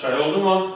Çay oldu mu?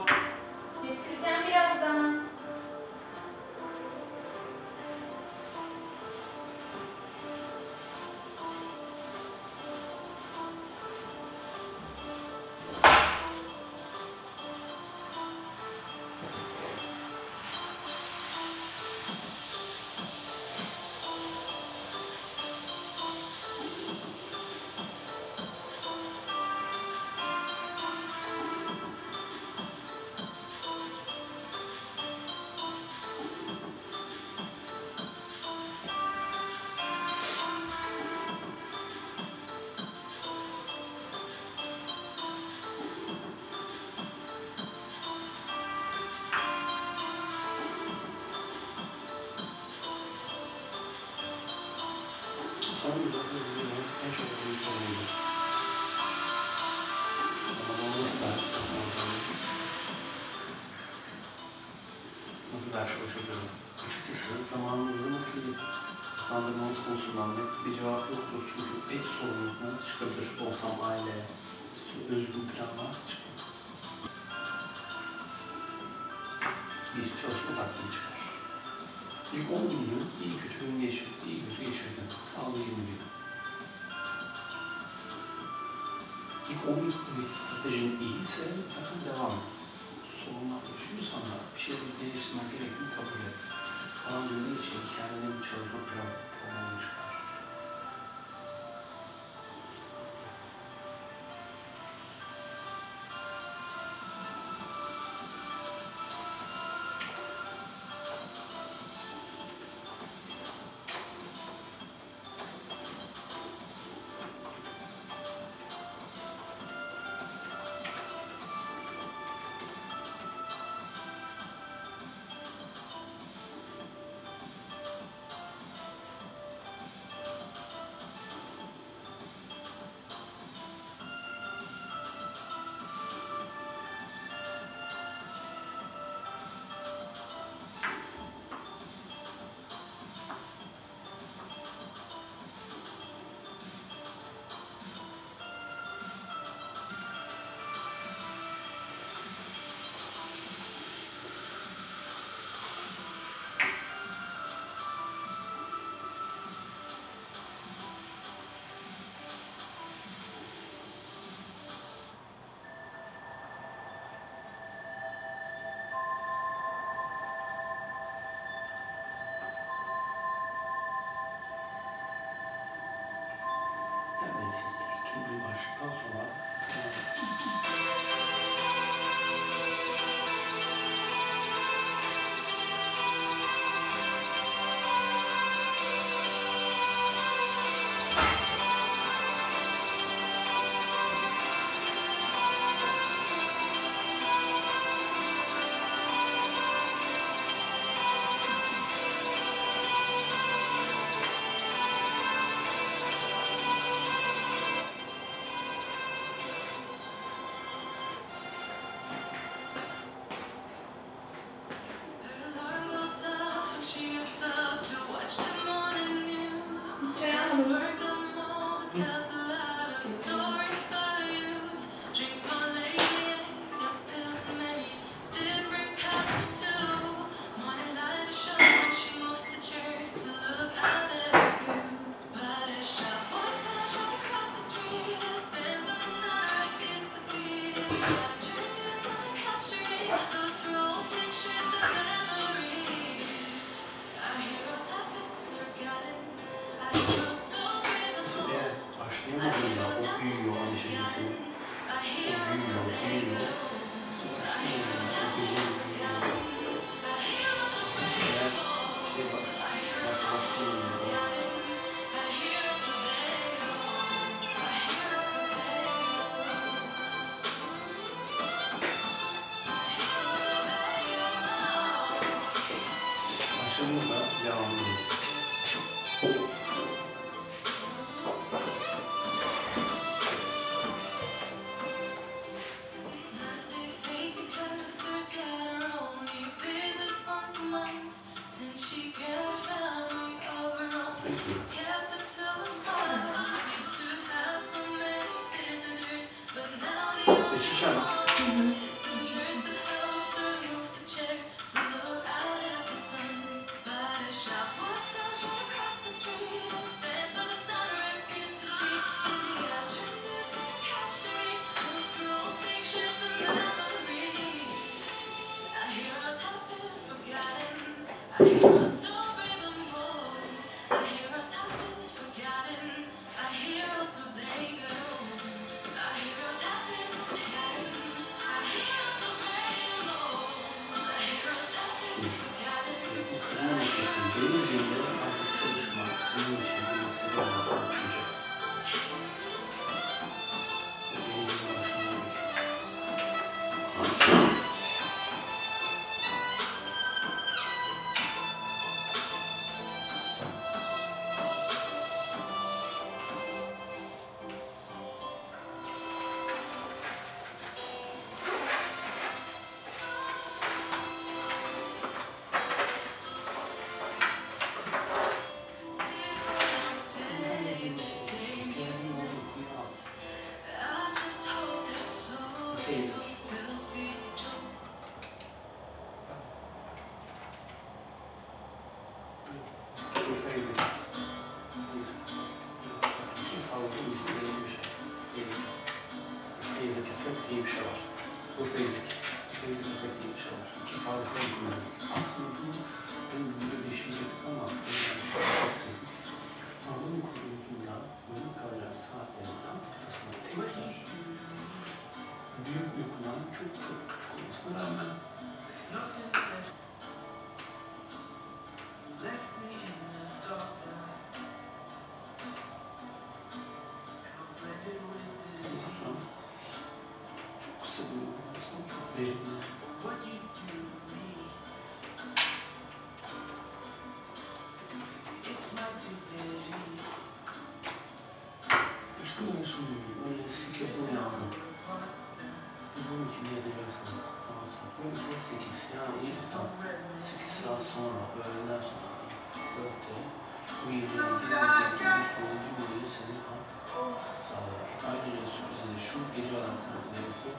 Ayrıca sürprizi de şu gece alakalı gerek yok.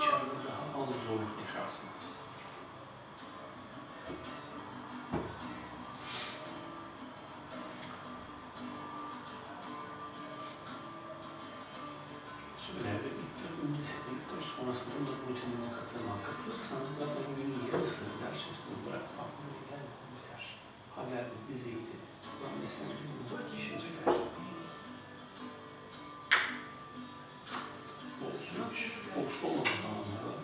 İçeride daha az zorluk yaşarsınız. Söyle iftar öncesi sonrasında da rutinine katılmak. Katılırsanız zaten günün yarısı gerçekten bırakmak buraya gelmeden biter. Haberdi, diziydi. Ulan mesela bir işe biter. Bol su iç. Boşta olmadığı zamanlarda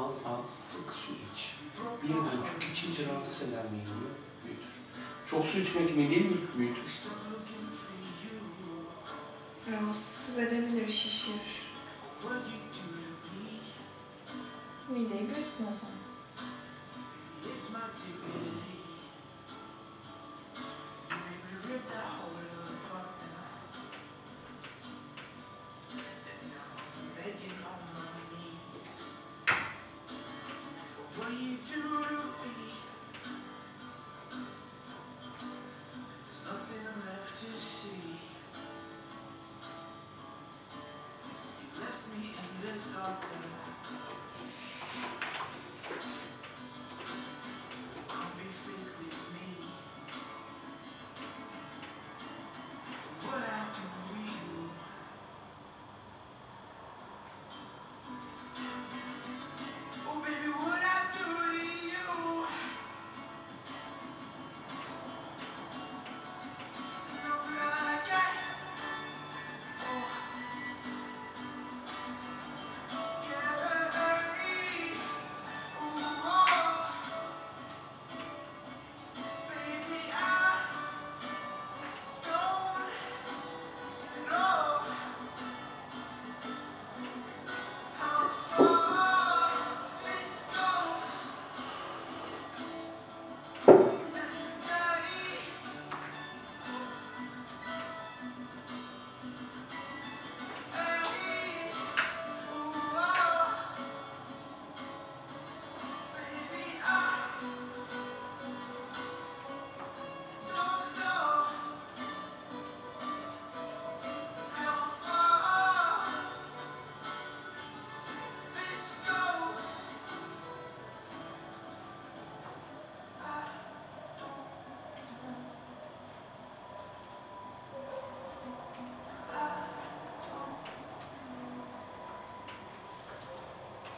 az az sık su iç. Birden çok içince rahatsız eder mideyi büyütür. Çok su içmek mideyi mi büyütür? rahatsız edebilir, şişirir. Mideyi büyütmez ama. What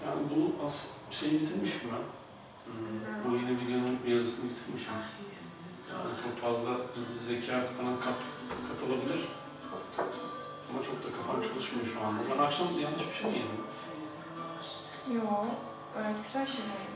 Yani bu as şeyi bitirmişim ben. Hmm, bu yeni videonun yazısını bitirmişim. Yani çok fazla zeka falan kat, katılabilir. Ama çok da kafam çalışmıyor şu anda. Ben akşam yanlış bir şey mi yedim? Yo, gayet güzel şeyler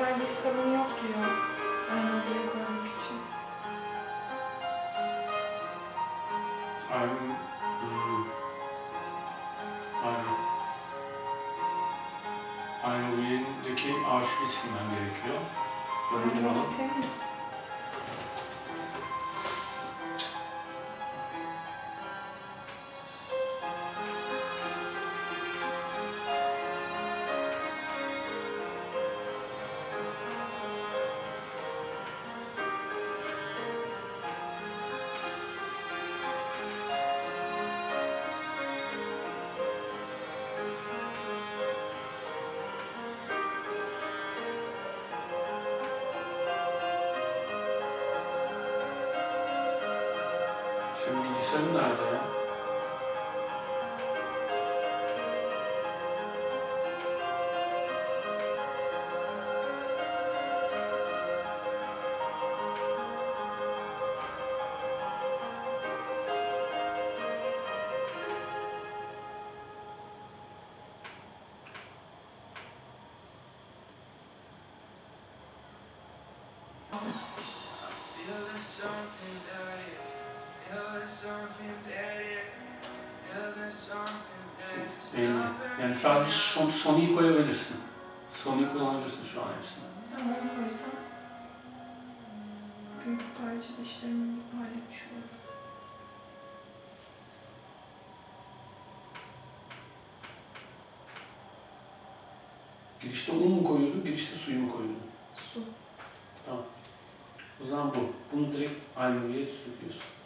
Disk alanı yok diyor. Aynı buraya koymak için. I'm... Hmm. Aynen. Aynen Uyu'daki arşivi silmem gerekiyor. Böyle temiz. 50. Yani şu an son, Sony'yi koyabilirsin. Sony'yi kullanabilirsin şu an hepsini. Tamam onu koysam. Büyük parça dişlerimi halletmiş olurum. Girişte un mu koyuyordu, girişte suyu mu koyuyordu? Su. O zaman bu. Bunu direkt iMovie'ye sürüklüyorsun. Şöyle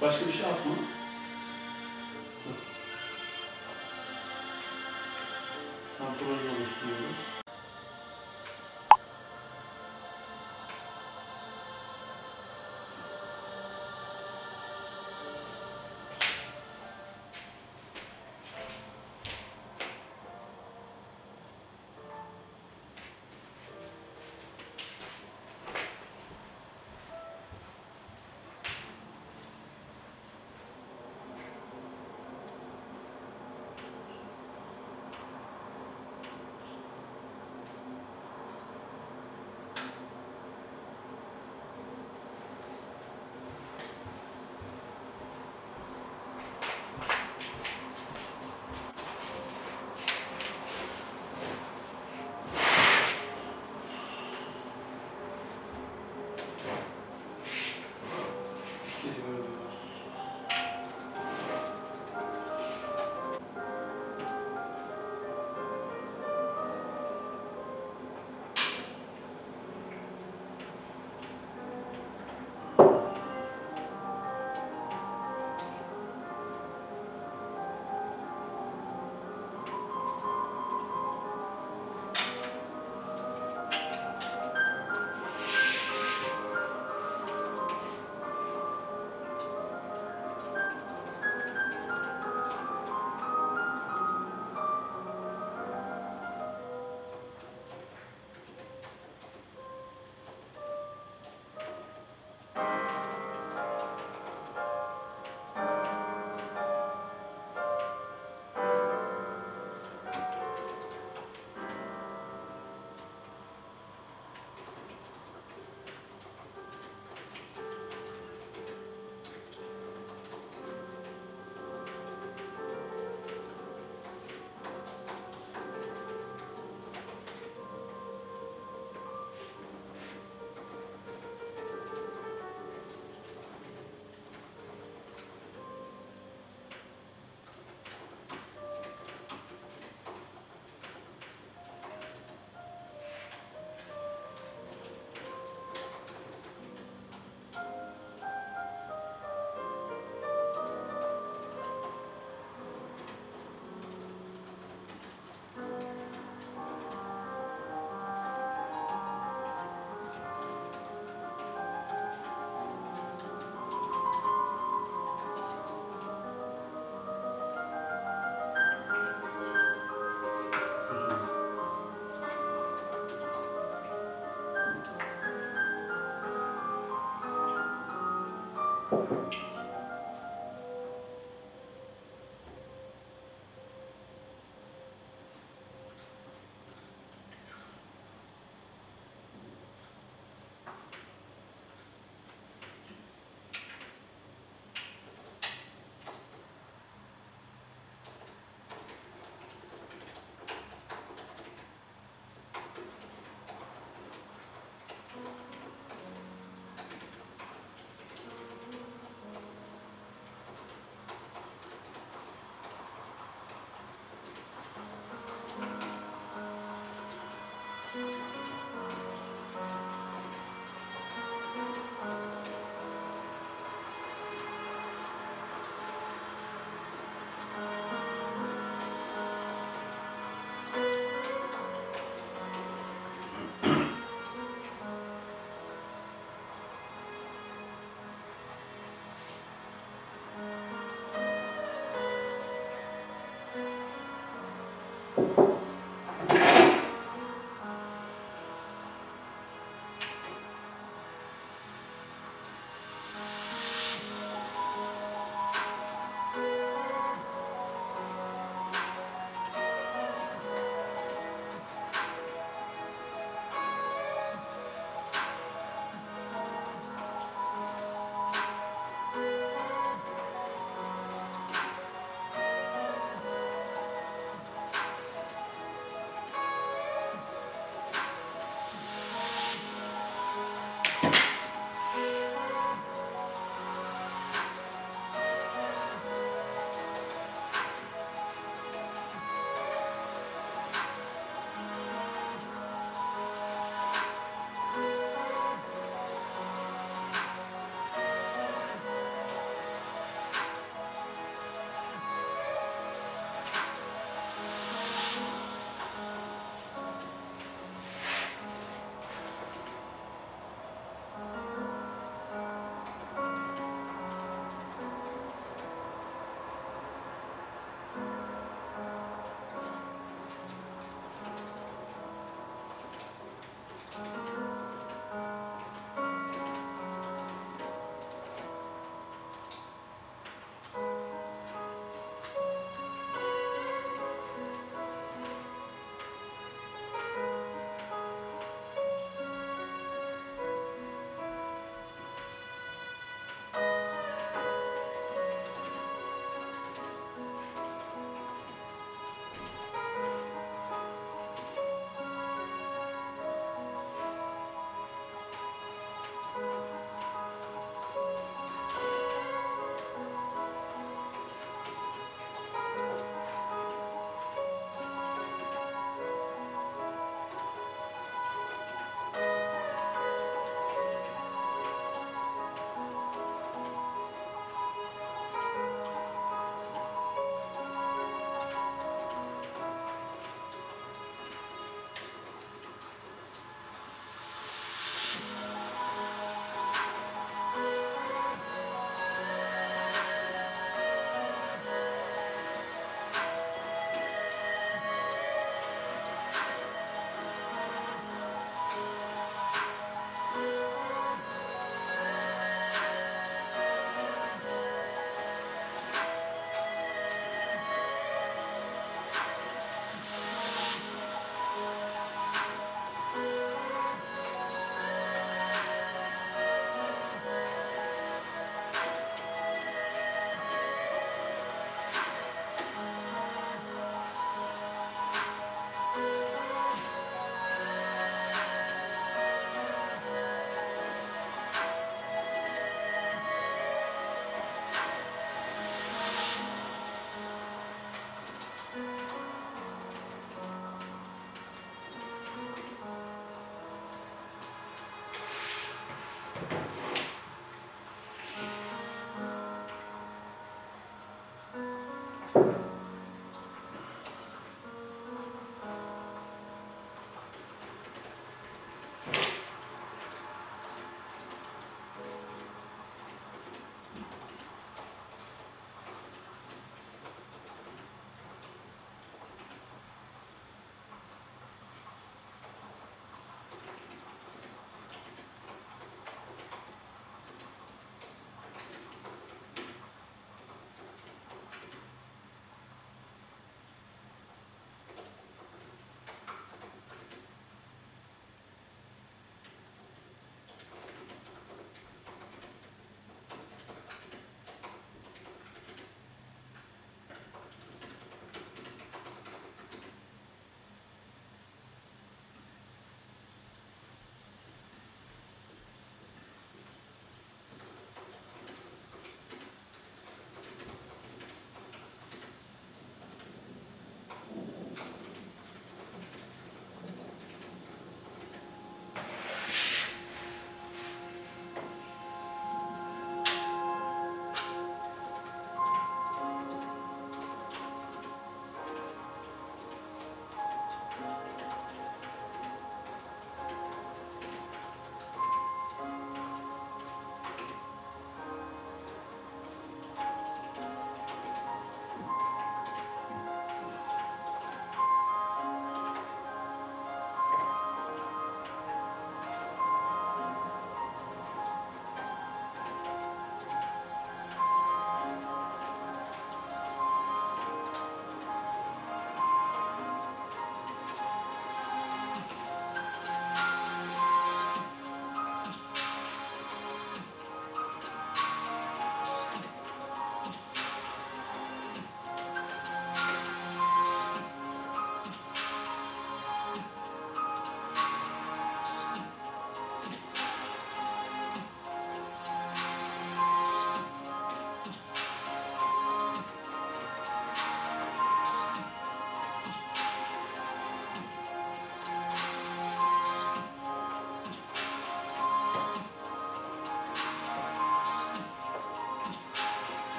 Başka bir şey atma.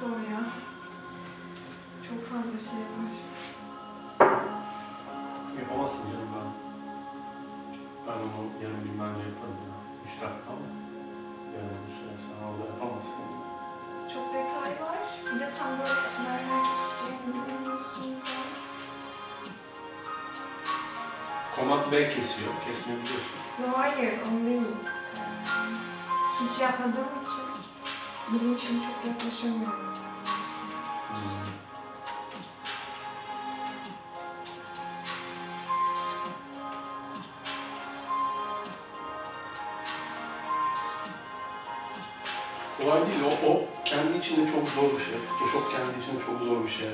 Zor ya. Çok fazla şey var. Yapamazsın canım ben. Ben onu yarım gün bence yaparım ya. Üç dakika ama. Yarım bir süre sen orada yapamazsın. Çok detay var. Bir de tam böyle nereden keseceğini bilmiyorsunuz da. Command B kesiyor. Kesmeyi biliyorsun. Yo, hayır, onu değil. Hiç yapmadığım için bilinçime çok yaklaşamıyorum. İçinde çok zor bir şey. Photoshop kendi içinde çok zor bir şey.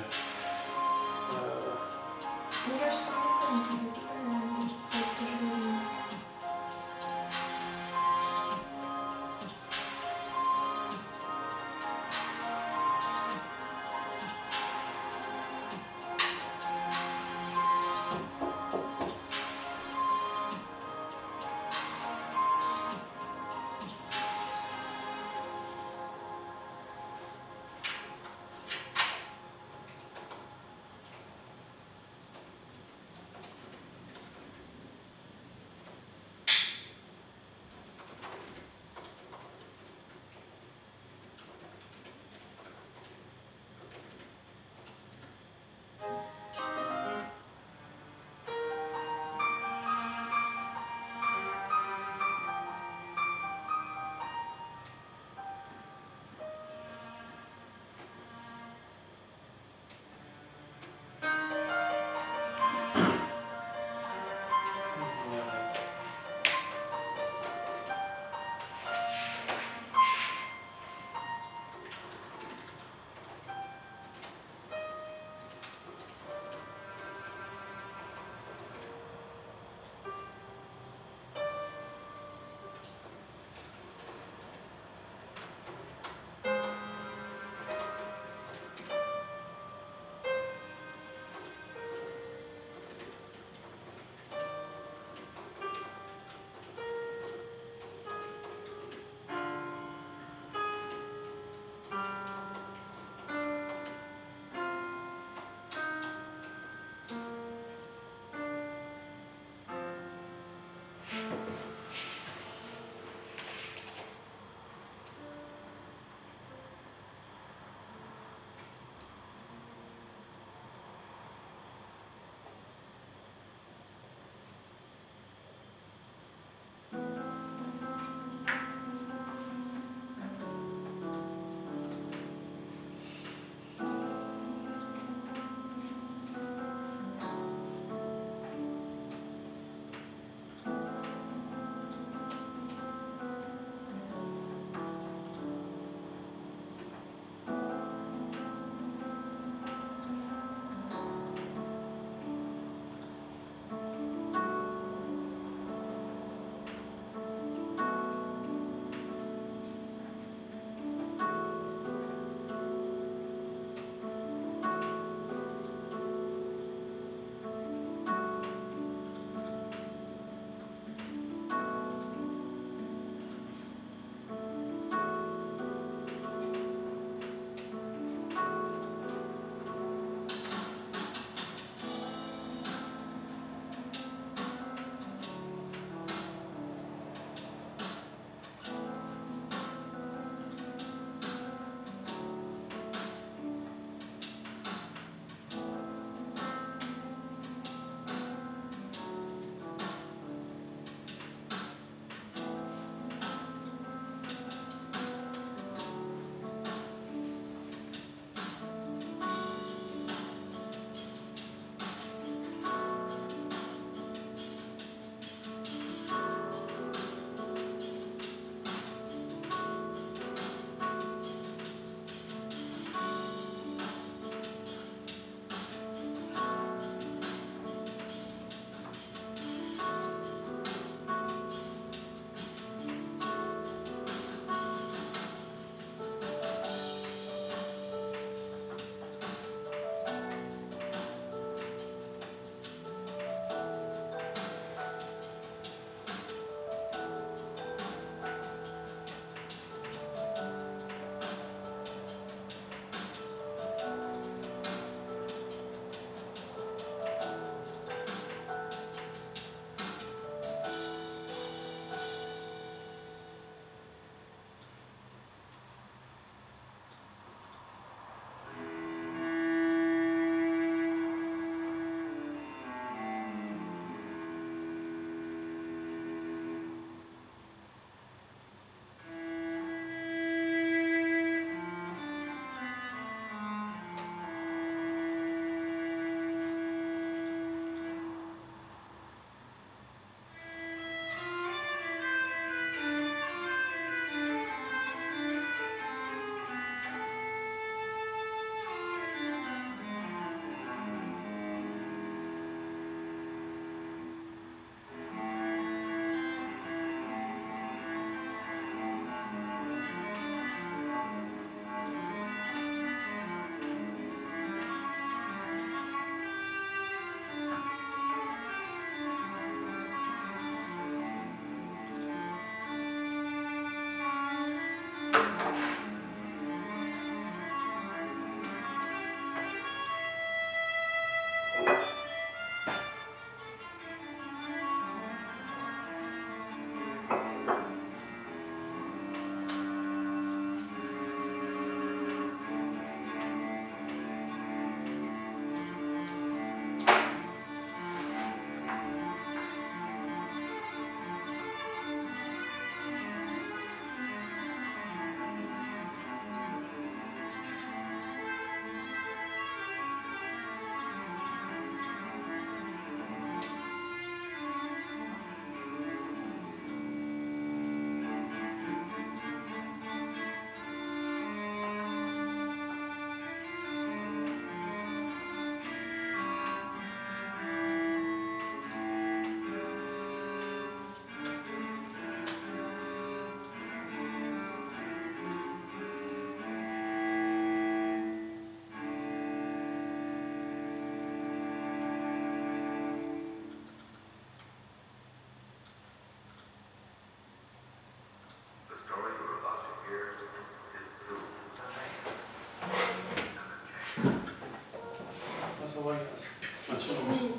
lá em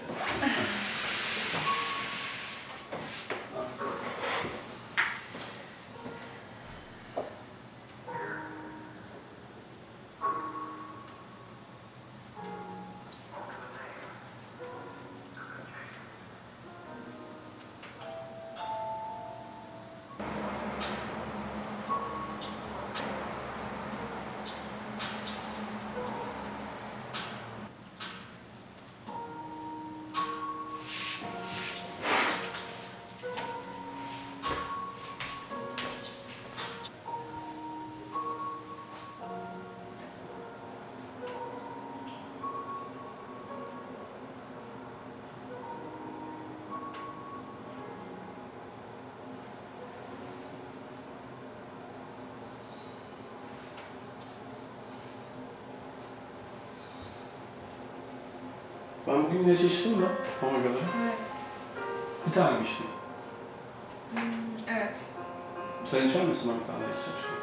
Ben bugün ilaç içtim mi? Ona göre. Evet. Bir tane mi? Hmm, evet. Sen içer misin o bir tane içecek şey?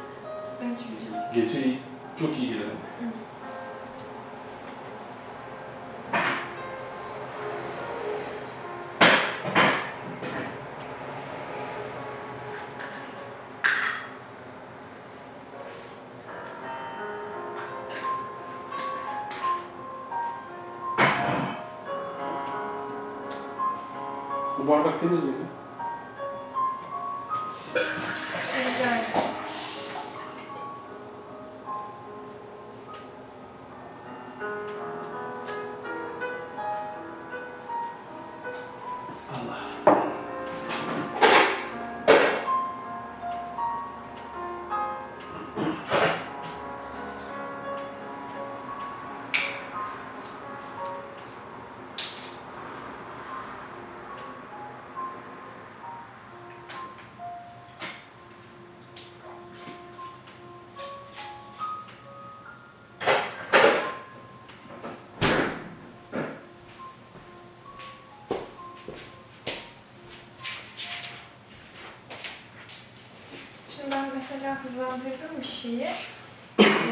Ben içmeyeceğim. Gece iyi Bu bardak temiz miydi? Mesela hızlandırdığım bir şeyi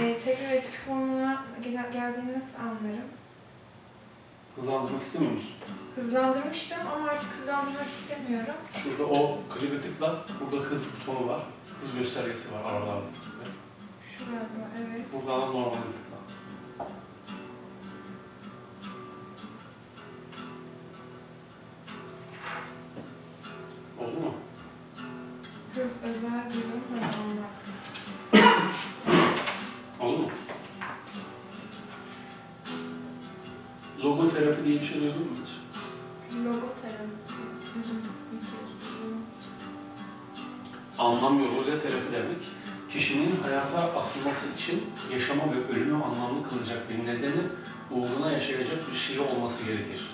e, tekrar eski formuna gel- geldiğini nasıl anlarım? Hızlandırmak istemiyor musun? Hızlandırmıştım ama artık hızlandırmak istemiyorum. Şurada o klibi tıkla. Burada hız butonu var. Hız göstergesi var arabalarda. Şu galiba, evet. Buradan da normal tıkla. Oldu mu? Hız özel durum hızlanmak. Mu hiç? Logoterapi. Anlam yoluyla terapi demek, kişinin hayata asılması için yaşama ve ölümü anlamlı kılacak bir nedeni uğruna yaşayacak bir şey olması gerekir.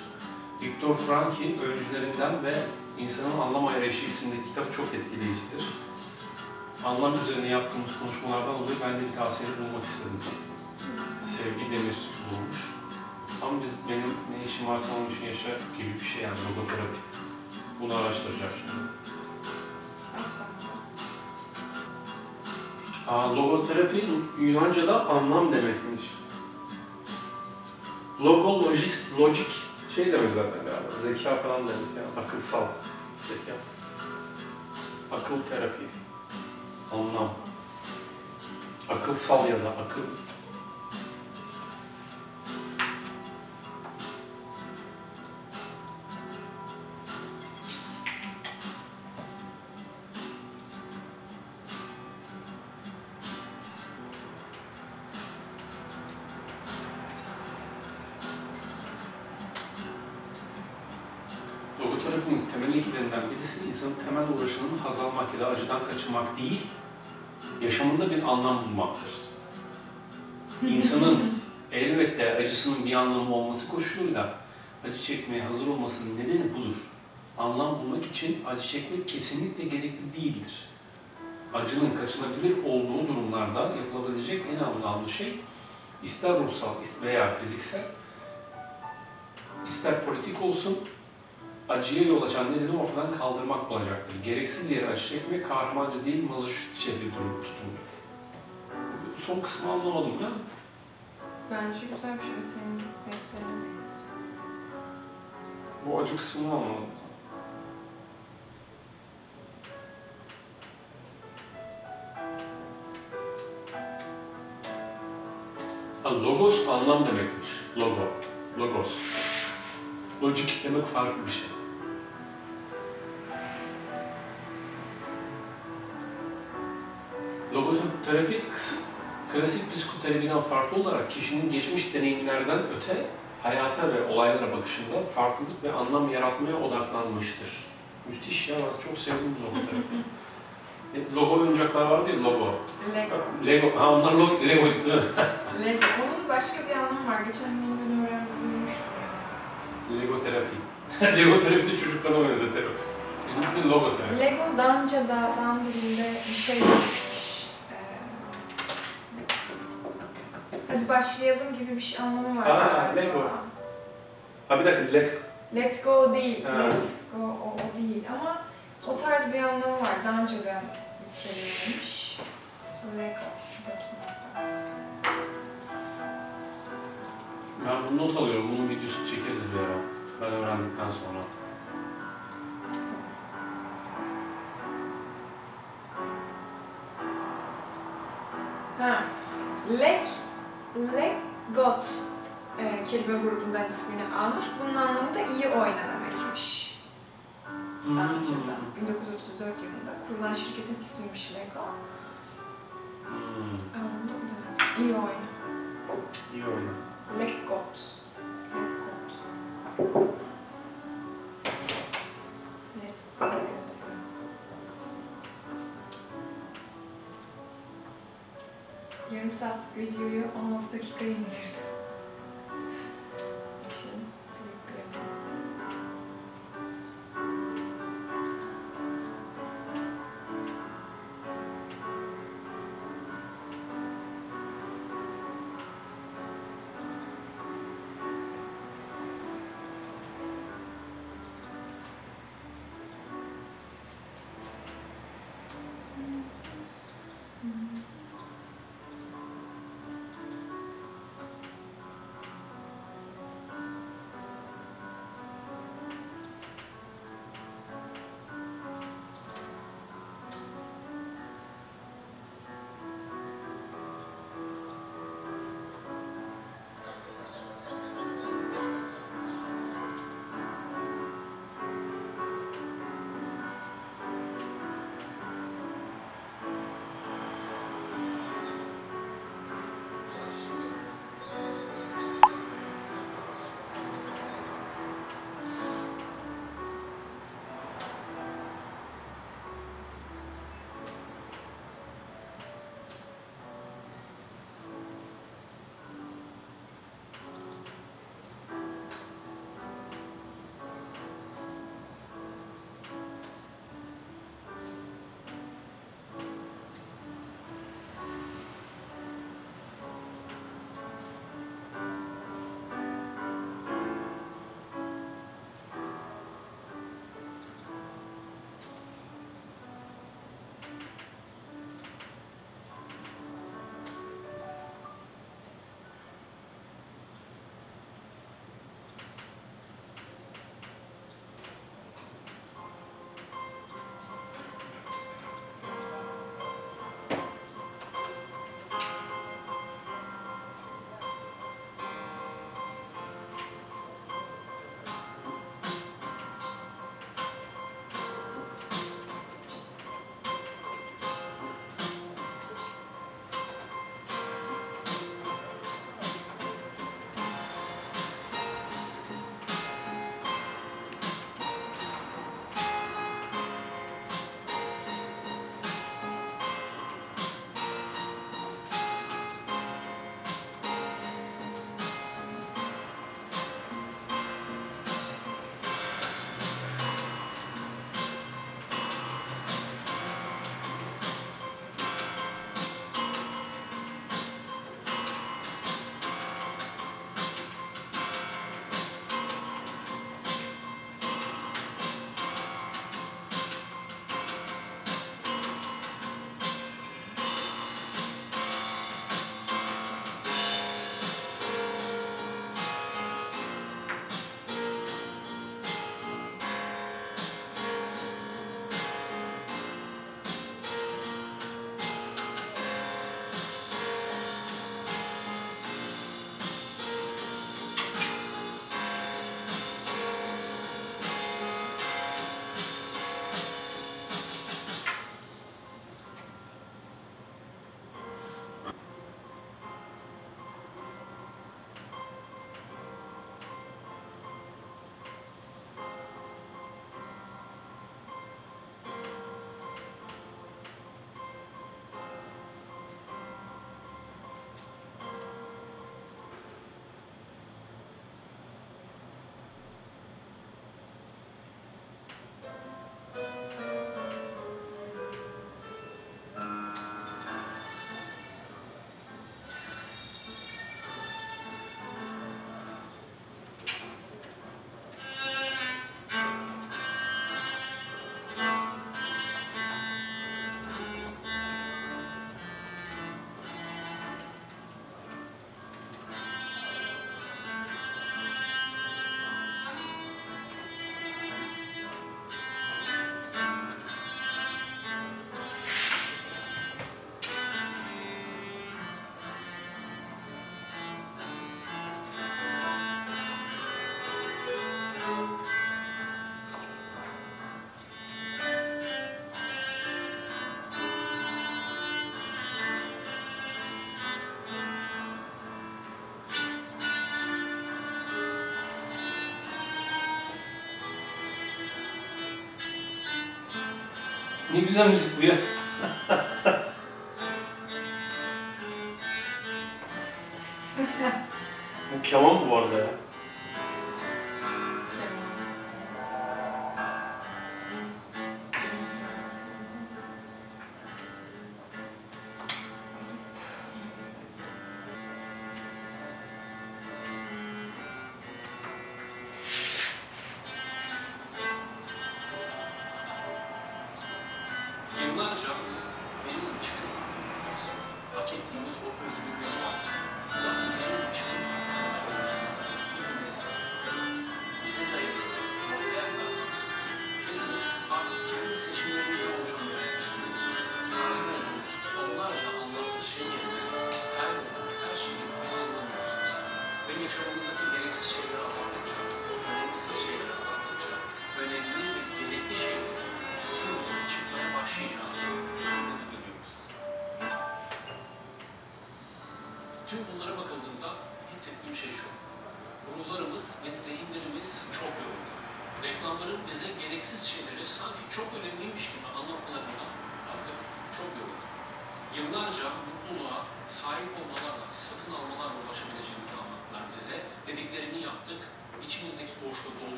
Viktor Frankl öncülerinden ve İnsanın Anlam Arayışı isimli kitap çok etkileyicidir. Anlam üzerine yaptığımız konuşmalardan dolayı ben de bir tavsiyede bulmak istedim. Sevgi Demir Ama biz, benim ne işim varsa onun için yaşa gibi bir şey yani logoterapi. Bunu araştıracağım şimdi. Aa, logoterapi Yunanca'da anlam demekmiş. Logo, logik, logik şey demek zaten galiba. Zeka falan demek ya. Akılsal zeka. Akıl terapi. Anlam. Akılsal ya da akıl. Kaçınmak değil, yaşamında bir anlam bulmaktır. İnsanın elbette acısının bir anlamı olması koşuluyla acı çekmeye hazır olmasının nedeni budur. Anlam bulmak için acı çekmek kesinlikle gerekli değildir. Acının kaçınabilir olduğu durumlarda yapılabilecek en anlamlı şey ister ruhsal veya fiziksel, ister politik olsun, acıya yol açan nedeni ortadan kaldırmak olacaktır. Gereksiz yere acı çekmek kahramanca değil, mazoşistçe bir durum tutumdur. Son kısmı anlamadım ya. Bence güzel bir şey senin defterin. Bu acı kısmını anlamadım. Ha, logos anlam demekmiş. Logo. Logos. Logic demek farklı bir şey. Logoterapi kıs- klasik psikoterapiden farklı olarak kişinin geçmiş deneyimlerden öte hayata ve olaylara bakışında farklılık ve anlam yaratmaya odaklanmıştır. Müthiş ya, ben çok sevdim logoterapi. E, logo oyuncaklar vardı ya, logo. Lego. Lego, ha onlar logo, Lego değil mi? Lego. Onun başka bir anlamı var. Geçen gün ben ya. Lego terapi. Lego terapi de çocuklara oynadı terapi. Bizimki logo terapi. Lego Danca'da, Dan dilinde bir şey. Başlayalım gibi bir şey anlamı var. Ha, galiba. Lego. Ha bir dakika, let. Let's go değil, Ha. let's go o, o değil ama o tarz bir anlamı var. Danca'da bir kelimeymiş. Bakayım hatta. Ben bunu not alıyorum, bunun videosunu çekeriz bir ara. Ben öğrendikten sonra. Ha. Leg, Legot e, kelime grubundan ismini almış. Bunun anlamı da iyi oyna demekmiş. Danca'da. 1934 yılında kurulan şirketin ismiymiş Lego. Hmm, Anlamı da bu demek. İyi oyna. iyi oyna. Legot. Legot. Yarım saatlik videoyu 16 dakikaya indirdim. Ne güzel müzik bu ya. bu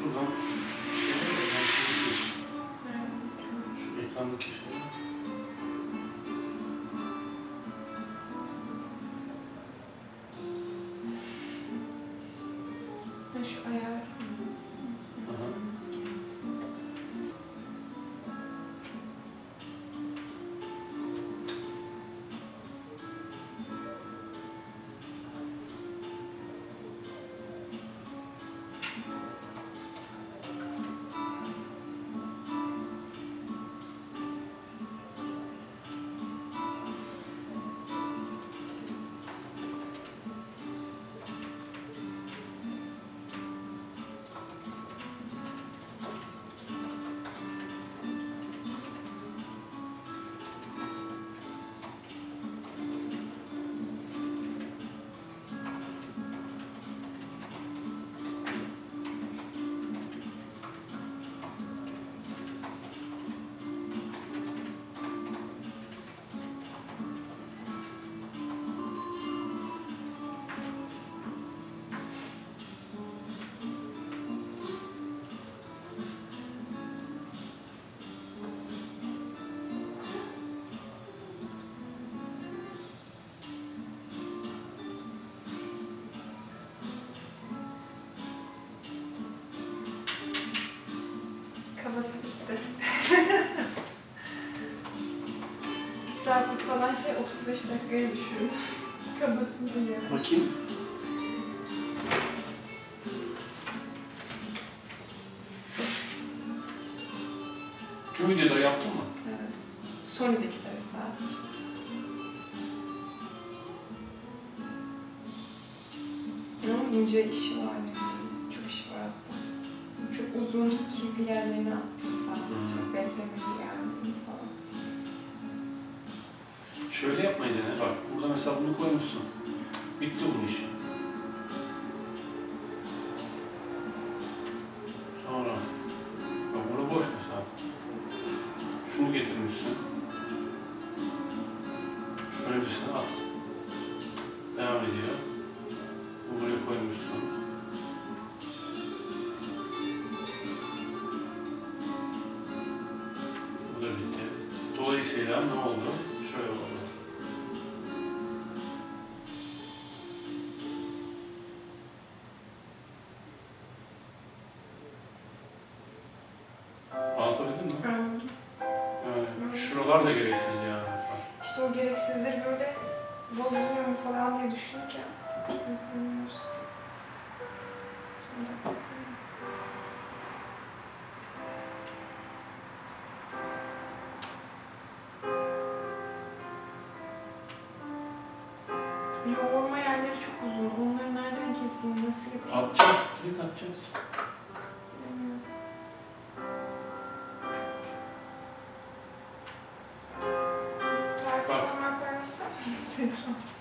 Şuradan şu ekrandaki şey. olan şey 35 dakikaya düşüyor. Kabası bir yer. Bakayım. Tüm videoları yaptın mı? Evet. Sony'dekileri sadece. Ama ince işi Şöyle yapmayı dene bak. Burada mesela bunu koymuşsun. Bitti bu iş. syndrome.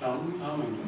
Çaldı mı? Tamam oynuyor.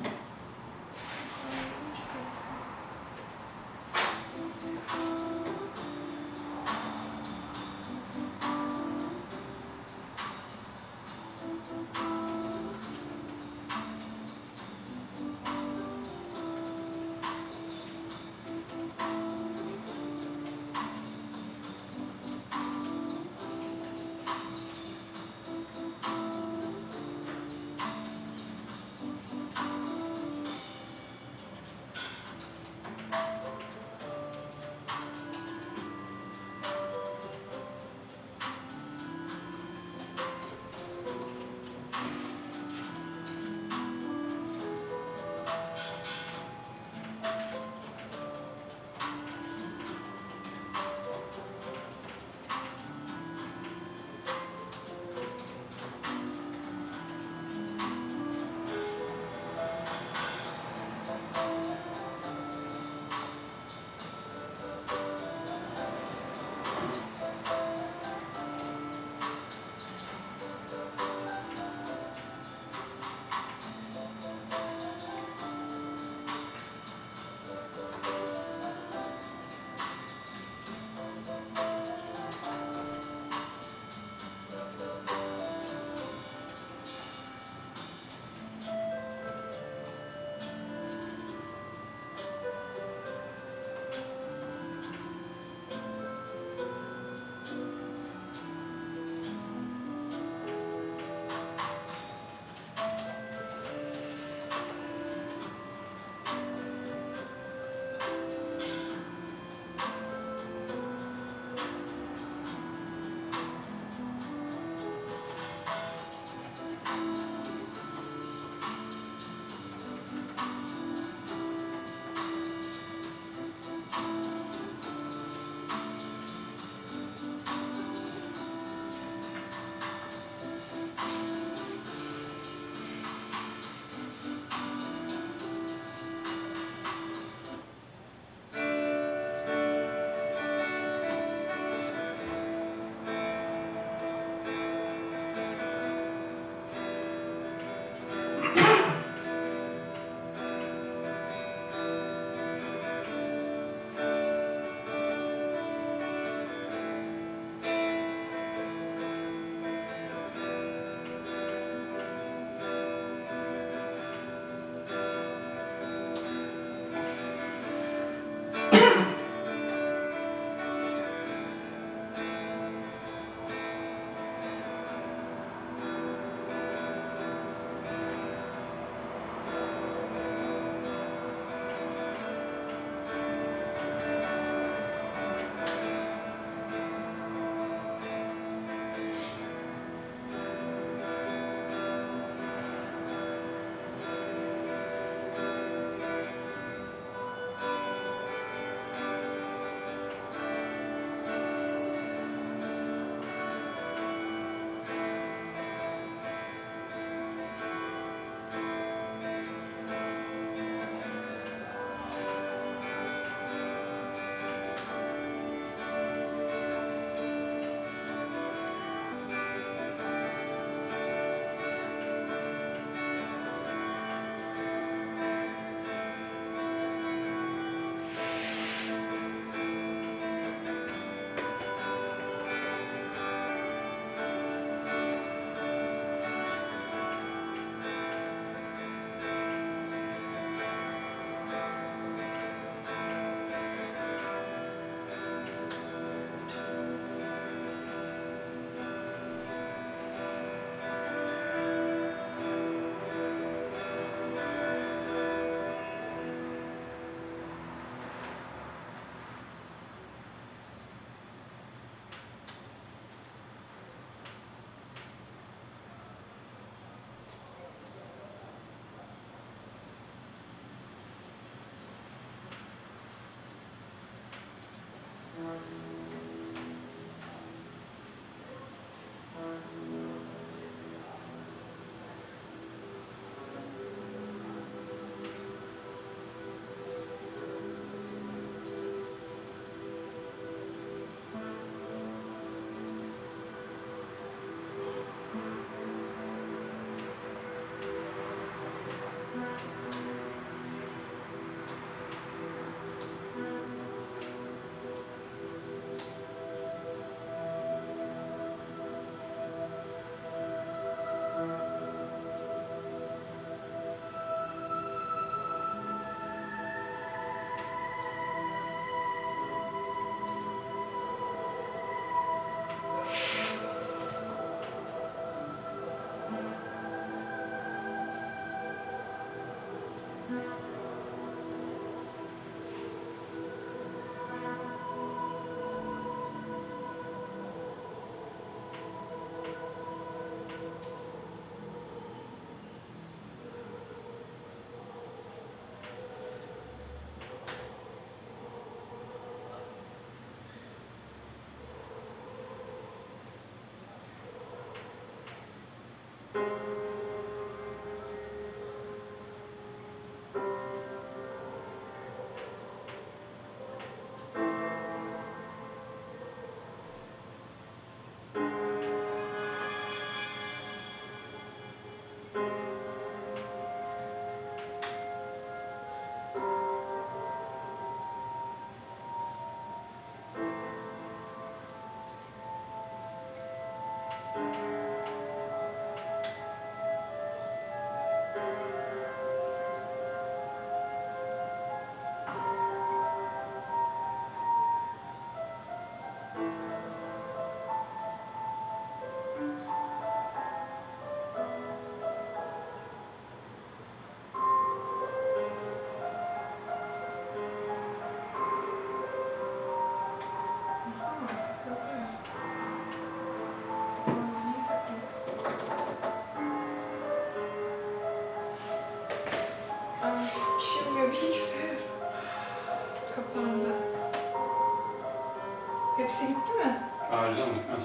Hepsi gitti mi? Harcam gitmez.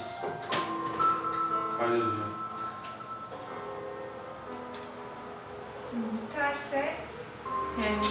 Kaydediyor. Hı, Biterse, yani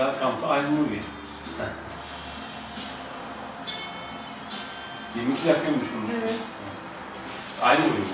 Welcome to iMovie. Heh. 22 dakika mı düşünmüşsün? Evet. iMovie.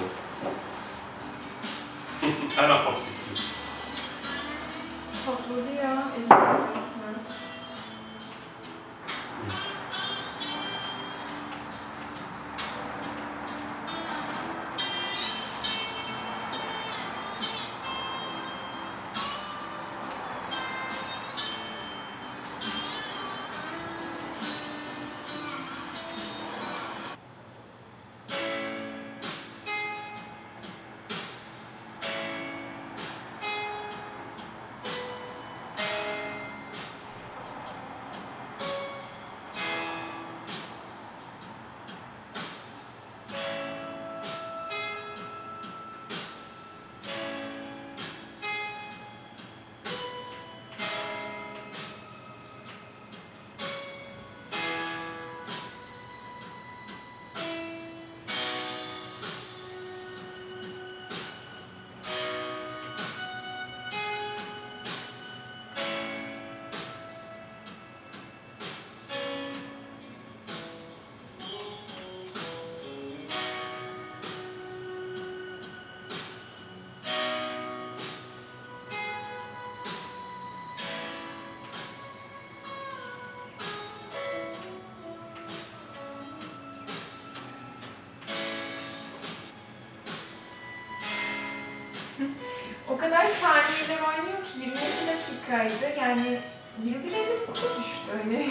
Kadar saniyeler oynuyor ki 22 dakikaydı. Yani 21'e düştü hani.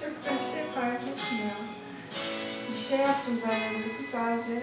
Çok da bir şey fark etmiyor. Bir şey yaptım zannediyorsun sadece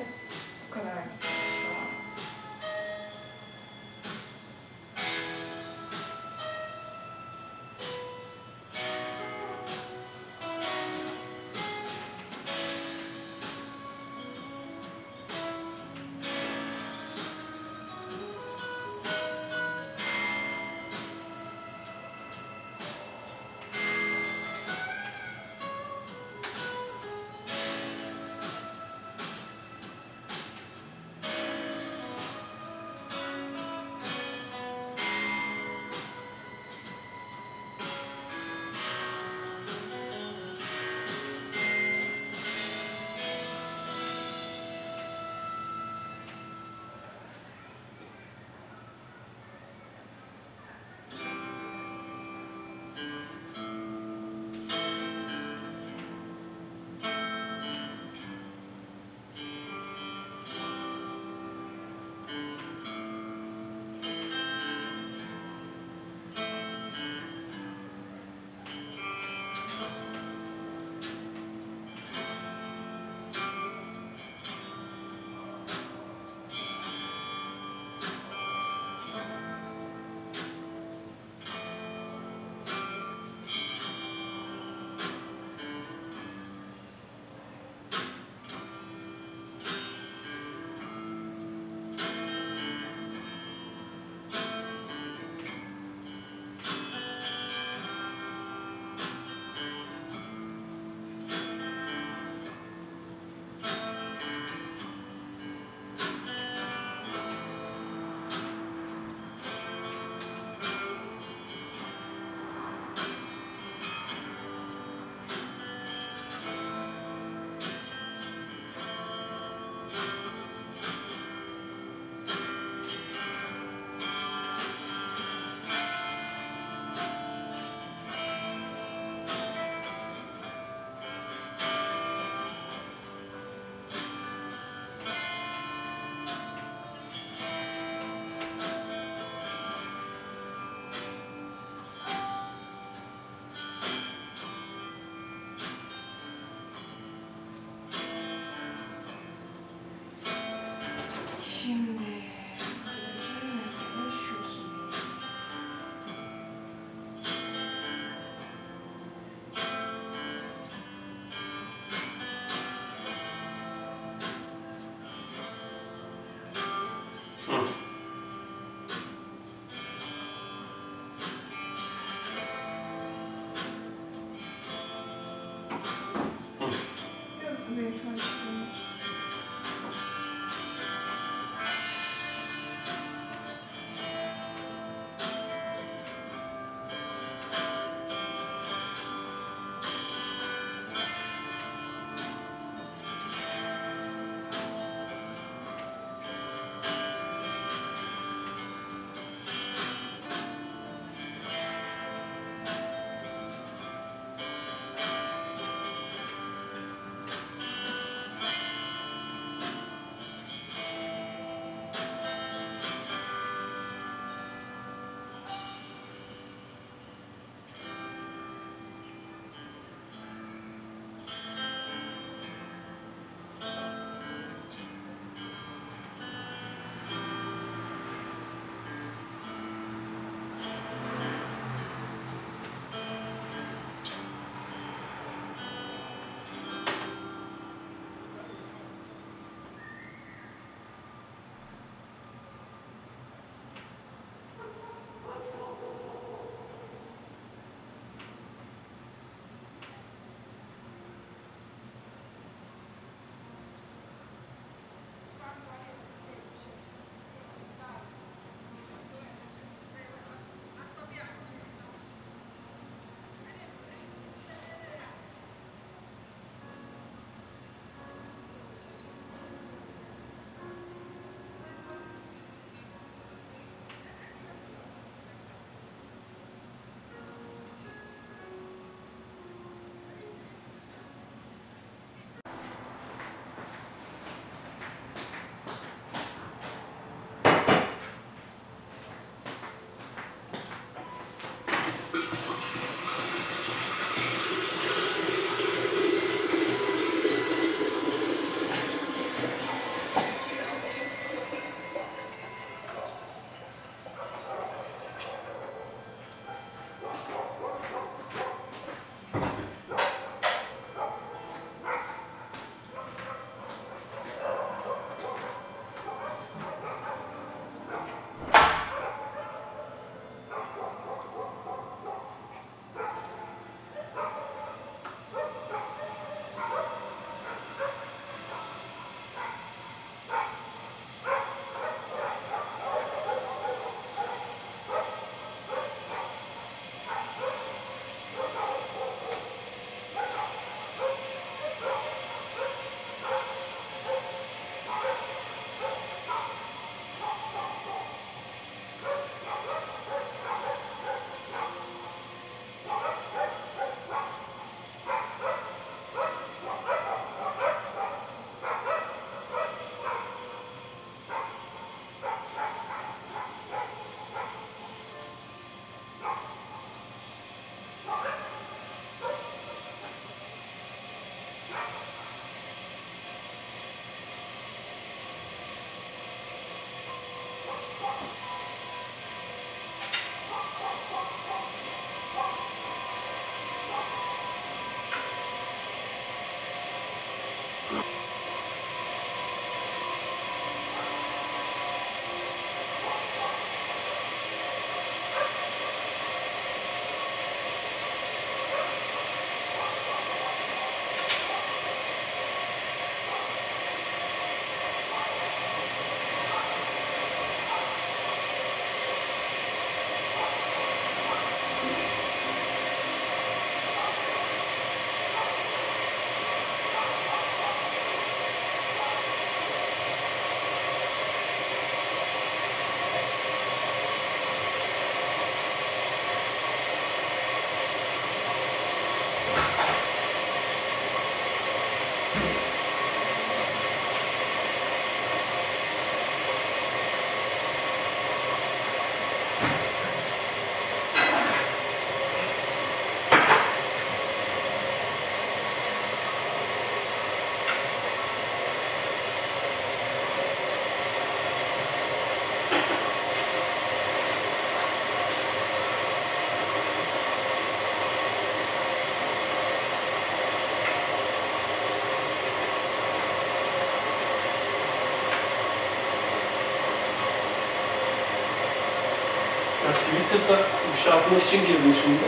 atmak için girdim şimdi.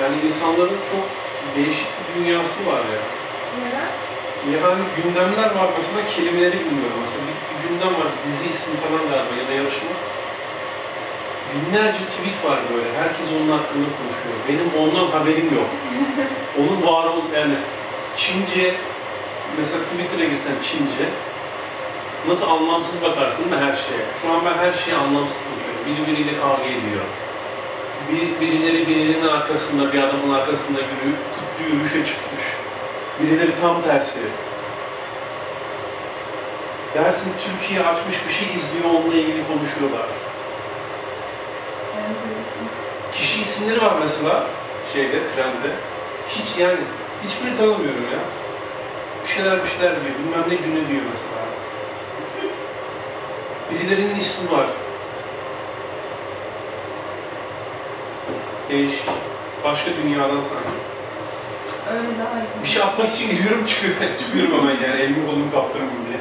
Yani insanların çok değişik bir dünyası var ya. Neden? Yani gündemler var mesela kelimeleri bilmiyorum. Mesela bir, bir gündem var dizi ismi falan galiba ya da yarışma. Binlerce tweet var böyle. Herkes onun hakkında konuşuyor. Benim ondan haberim yok. onun var ol yani Çince mesela Twitter'a girsen Çince nasıl anlamsız bakarsın mi her şeye? Şu an ben her şeye anlamsız bakıyorum. Biri biriyle kavga ediyor. Bir, birileri birinin arkasında, bir adamın arkasında yürüyüp kutlu yürüyüşe çıkmış. Birileri tam tersi. Dersin Türkiye açmış bir şey izliyor, onunla ilgili konuşuyorlar. Enteresan. Kişi isimleri var mesela şeyde, trende. Hiç yani, hiçbirini tanımıyorum ya. Bir şeyler bir şeyler diyor, bilmem ne günü diyor mesela. Birilerinin ismi var. Değişik. Başka dünyadan sanki. Öyle daha iyi. Bir şey atmak için gidiyorum çıkıyor. Çıkıyorum hemen yani elimi kolumu kaptırmayayım diye.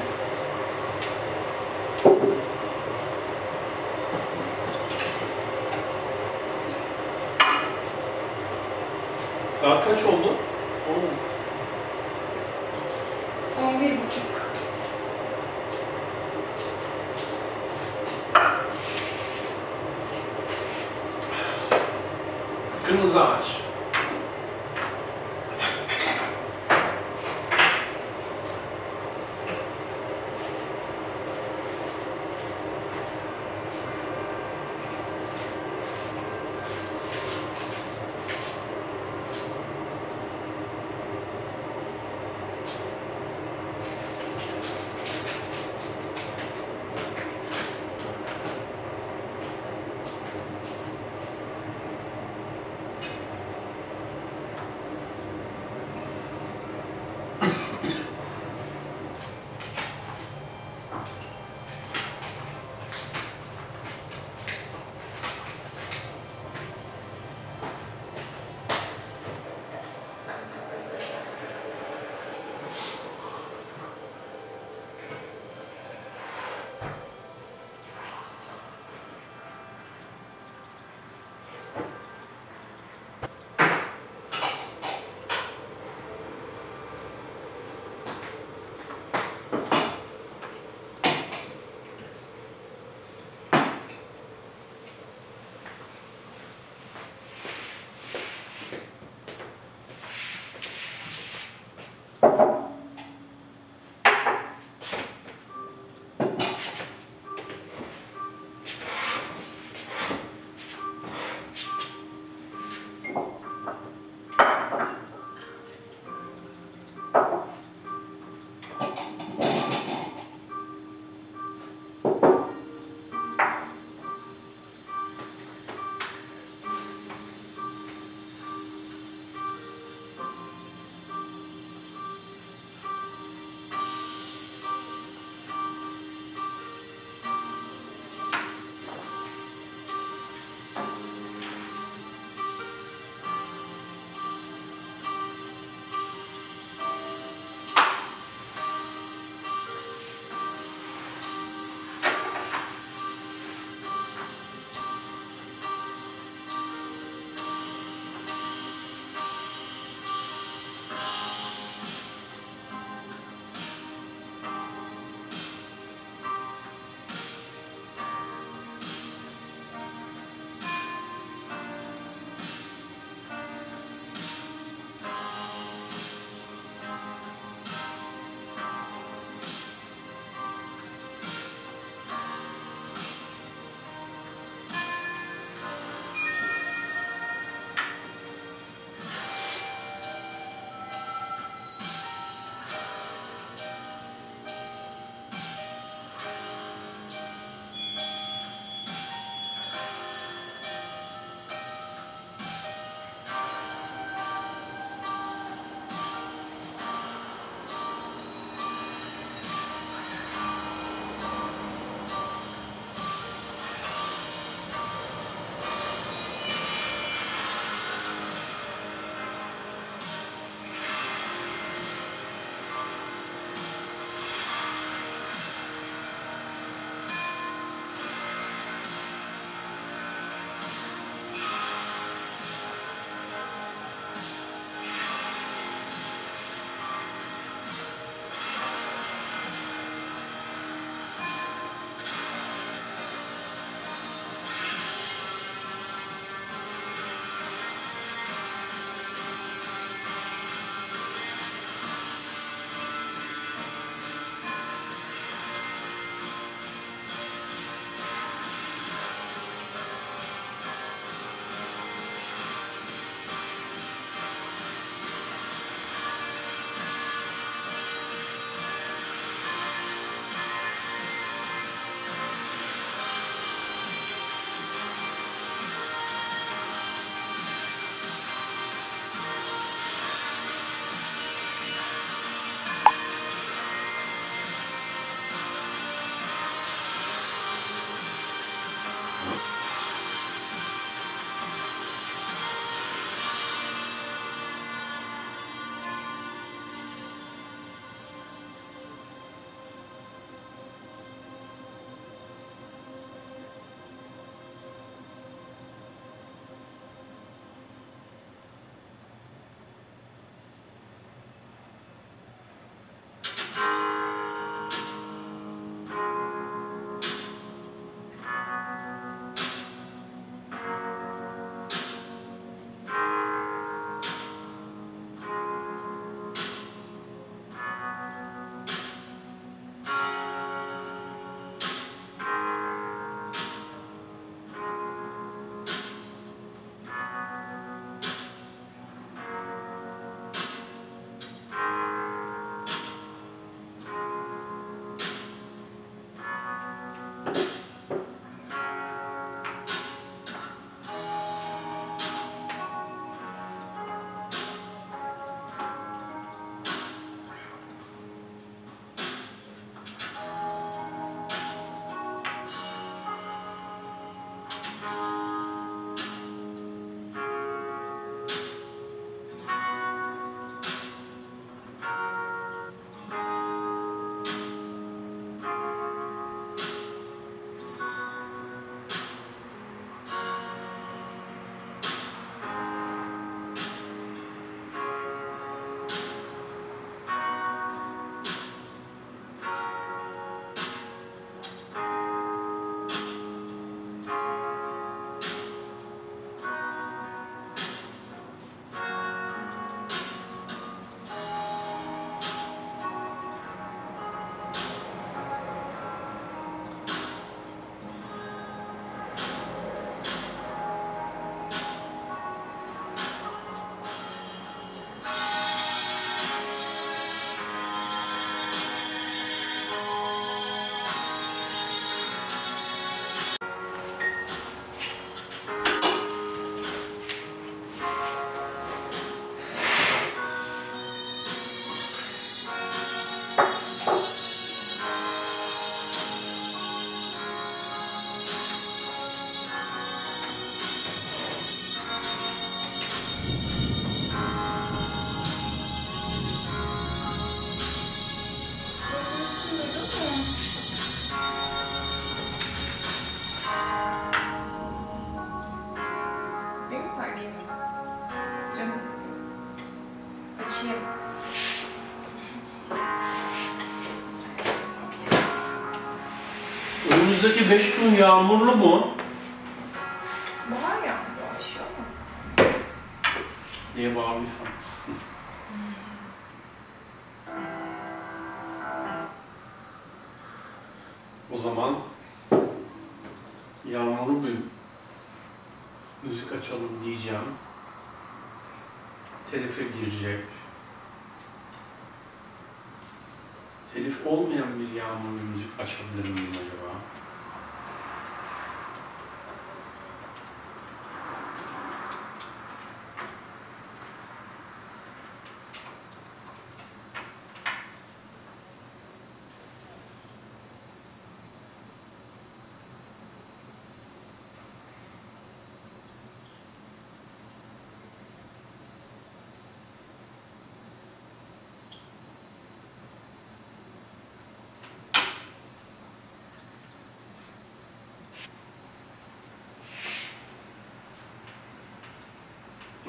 4-5 gün yağmurlu mu?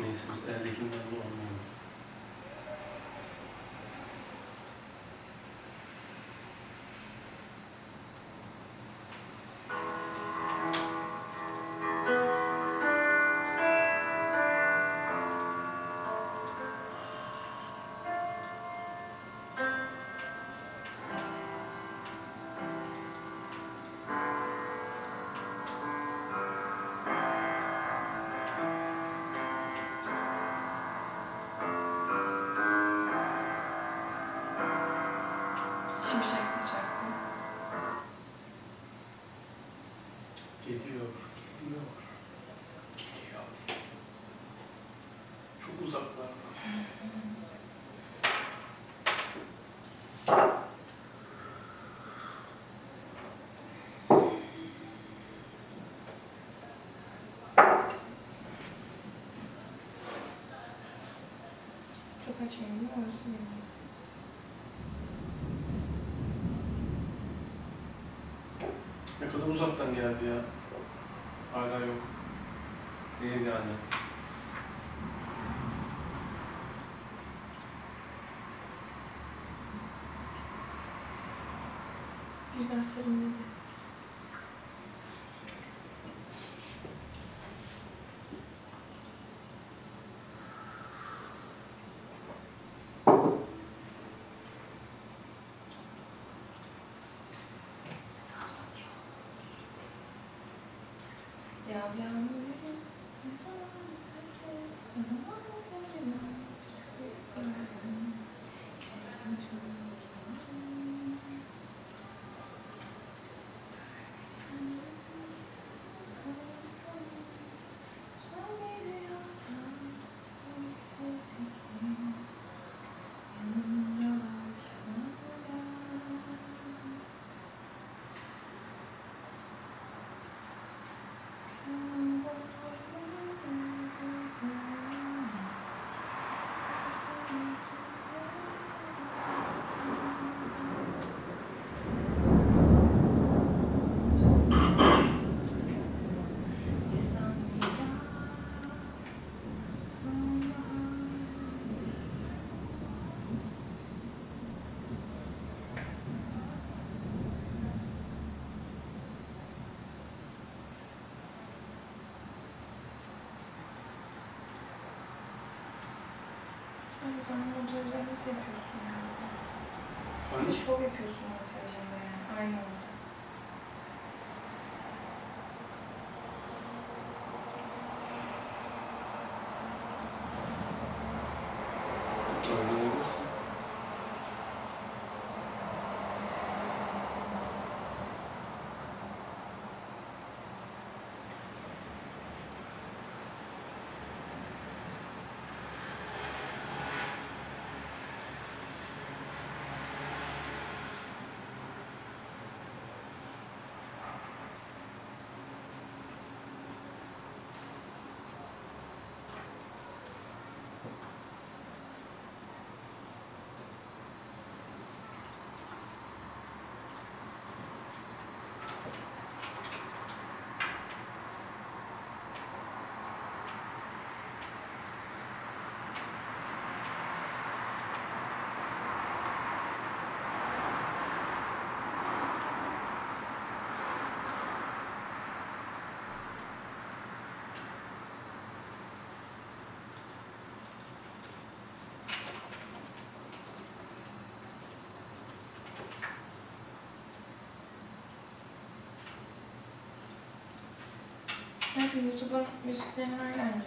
Neyse biz eldekinden Çok açmayayım değil mi? Orası benim. Ne kadar uzaktan geldi ya. Hala yok. Niye yani? Serinledi. Yaz yağmuru ne zaman Mm. O zaman montajları nasıl yapıyorsun yani? Bir de şov yapıyorsun montajında yani. Aynı. Neyse YouTube'un müziklerini nereden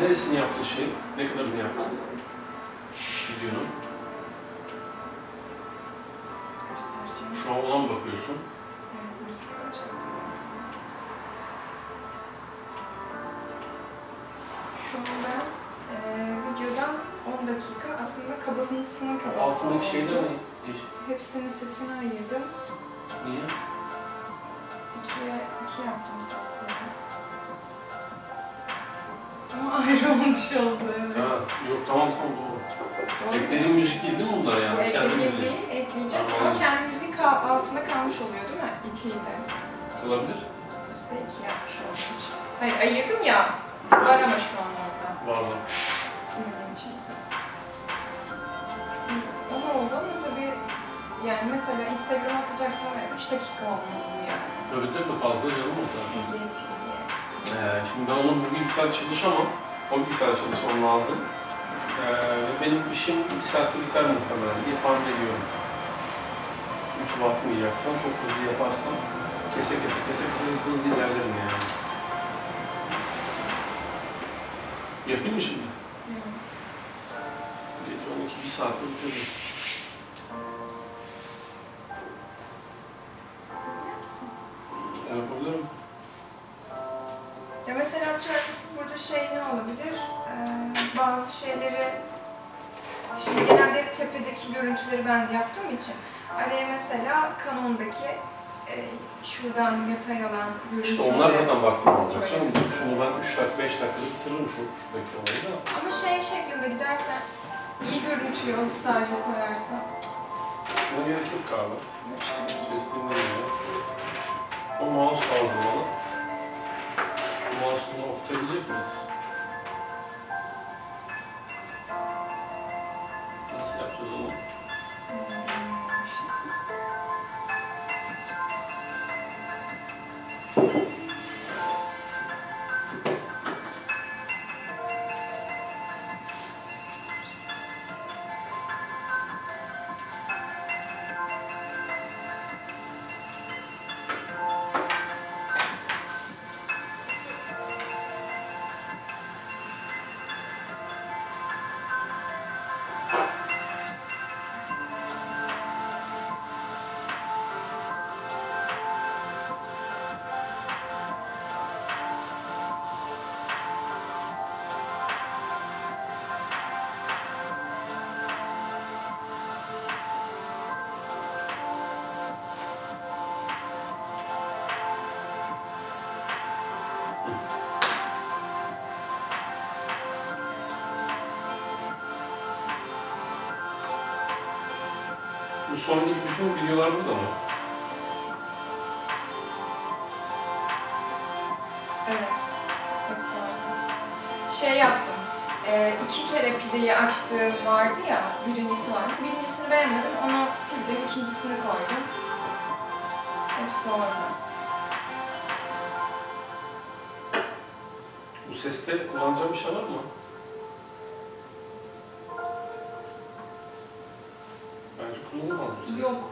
Neresini yaptın şey? Ne kadarını yaptın? Videonun. Şu an ona mı bakıyorsun? Şu an ben eee videodan 10 dakika aslında kabasının kabası Altındaki şeyler ne? Hepsinin sesini ayırdım. Niye? İkiye, iki yaptım sesleri. Ama ayrı olmuş oldu. Evet. Ha, yok tamam tamam doğru. Doğru. Eklediğin müzik değil değil mi bunlar Bu yani? Kendi eklediğim müziği. değil, ekleyeceğim. Tamam. Ama kendi müzik al- altında kalmış oluyor değil mi? İkiyle. Kalabilir. Üstte iki yapmış için. Hayır ayırdım ya. Var ama şu an orada. Var var. Silmediğim için. Ama oldu ama tabii yani mesela Instagram atacaksam 3 dakika olmalı yani. Tabii tabii fazla canım o zaten. Yetiyor. Ee, şimdi ben onun bu bilgisayar çalışamam. O bilgisayar çalışmam lazım. Ee, benim işim bir saatte biter muhtemelen diye tahmin ediyorum. YouTube atmayacaksam, çok hızlı yaparsam kese kese kese kese hızlı hızlı ilerlerim yani. Yapayım mı şimdi? Gece 12 bir saatte bitirir. Tepedeki görüntüleri ben yaptığım için araya mesela Canon'daki e, şuradan yatay alan görüntüleri İşte onlar zaten vaktimi alacak. Canım şunu ben 3 dakika 5 dakikada bitiririm şu şuradaki olayı da. Ama şey şeklinde gidersen iyi görüntülü olup sadece koyarsan Şuna gerek yok galiba. Ses dinlemiyor. O mouse lazım bana. Şu mouse'unu okutabilecek miyiz? Nasıl yapacağız sondaki bütün videolar burada mı? Evet. Hepsi orada. Şey yaptım. E, iki kere pideyi açtığım vardı ya. Birincisi vardı. Birincisini beğenmedim. Onu sildim. ikincisini koydum. Hepsi orada. Bu seste kullanacağım bir şey var mı? объем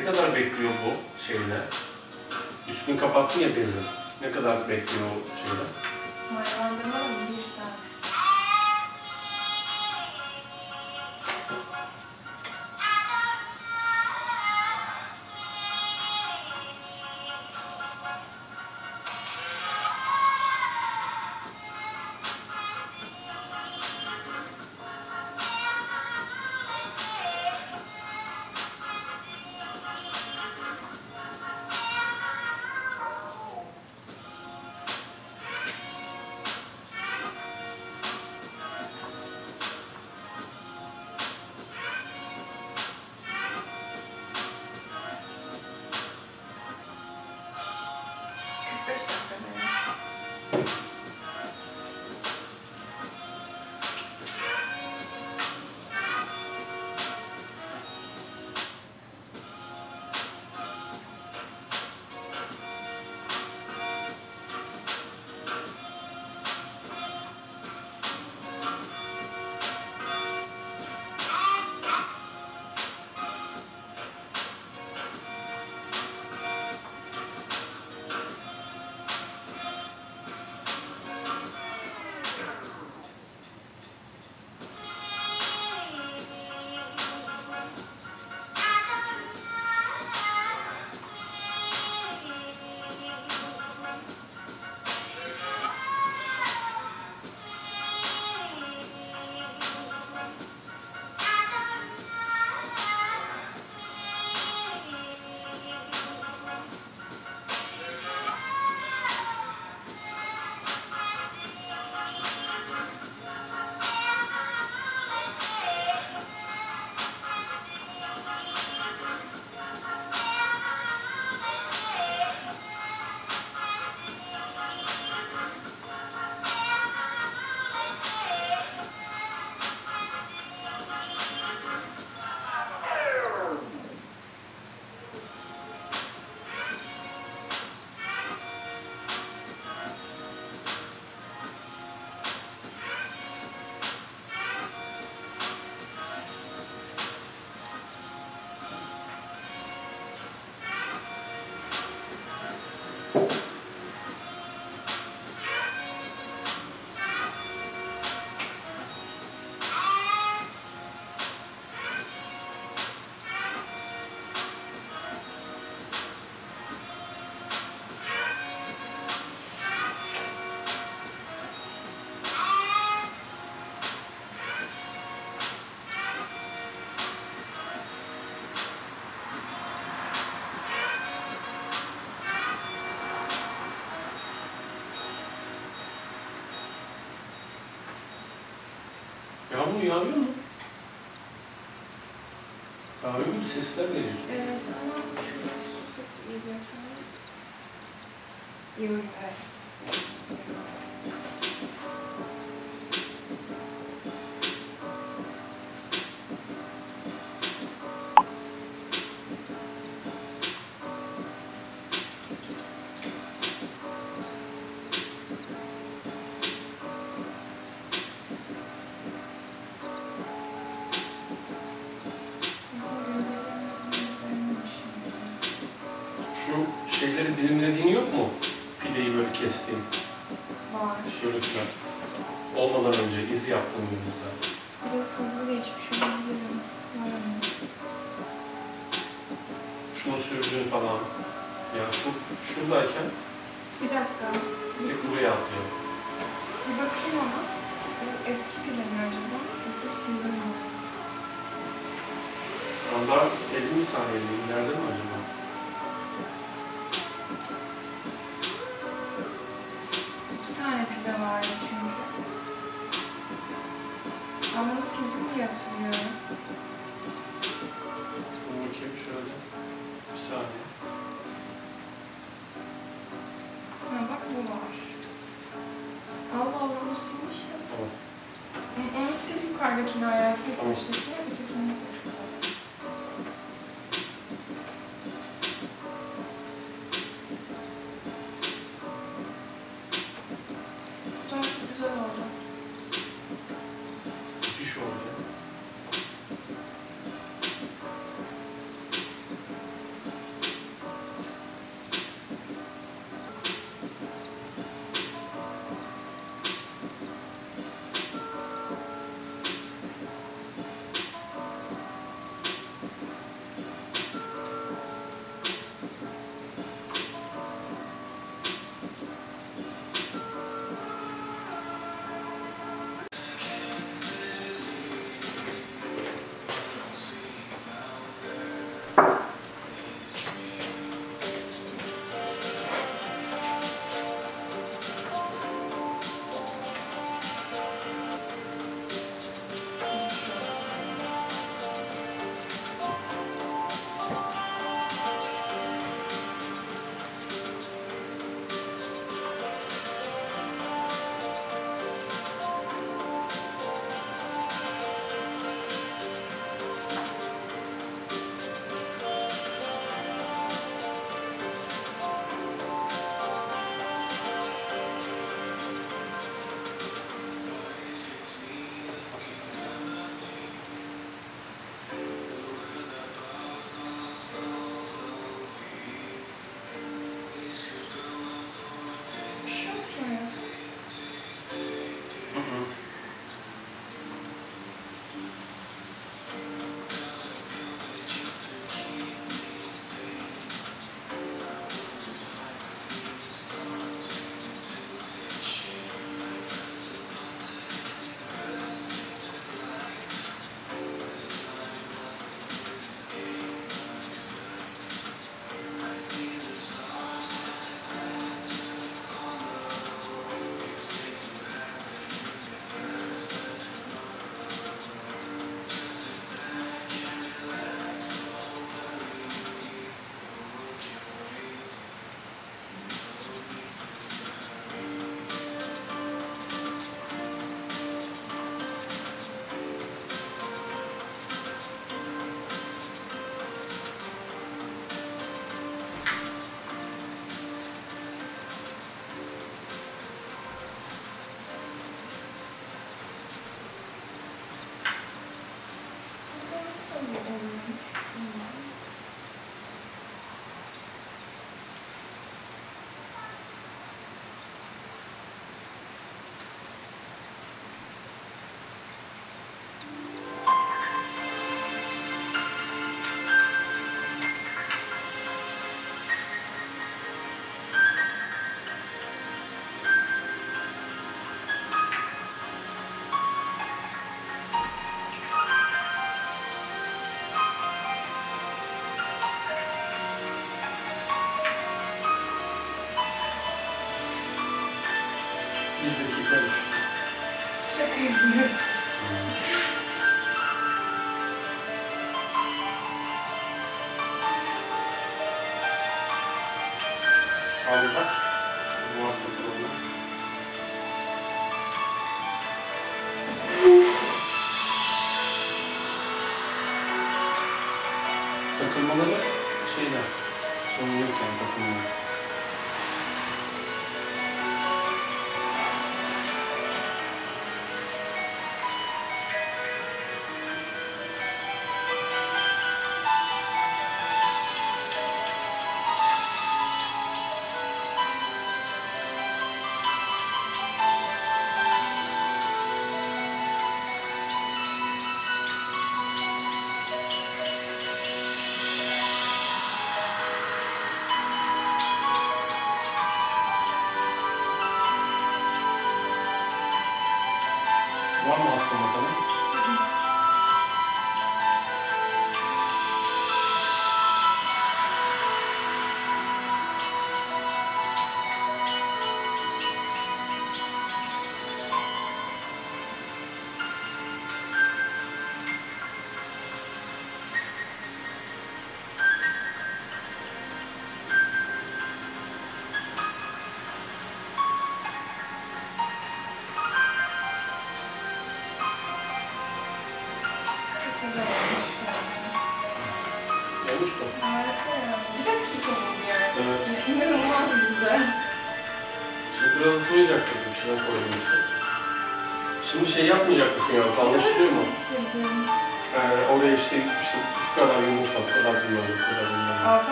Ne kadar bekliyor bu şeyle? Üstünü kapattın ya bezin. Ne kadar bekliyor o şeyle? Yağmur yağıyor mu? Yağmur gibi sesler geliyor. Evet ama şu sesi geliyor sana. Diyorum avec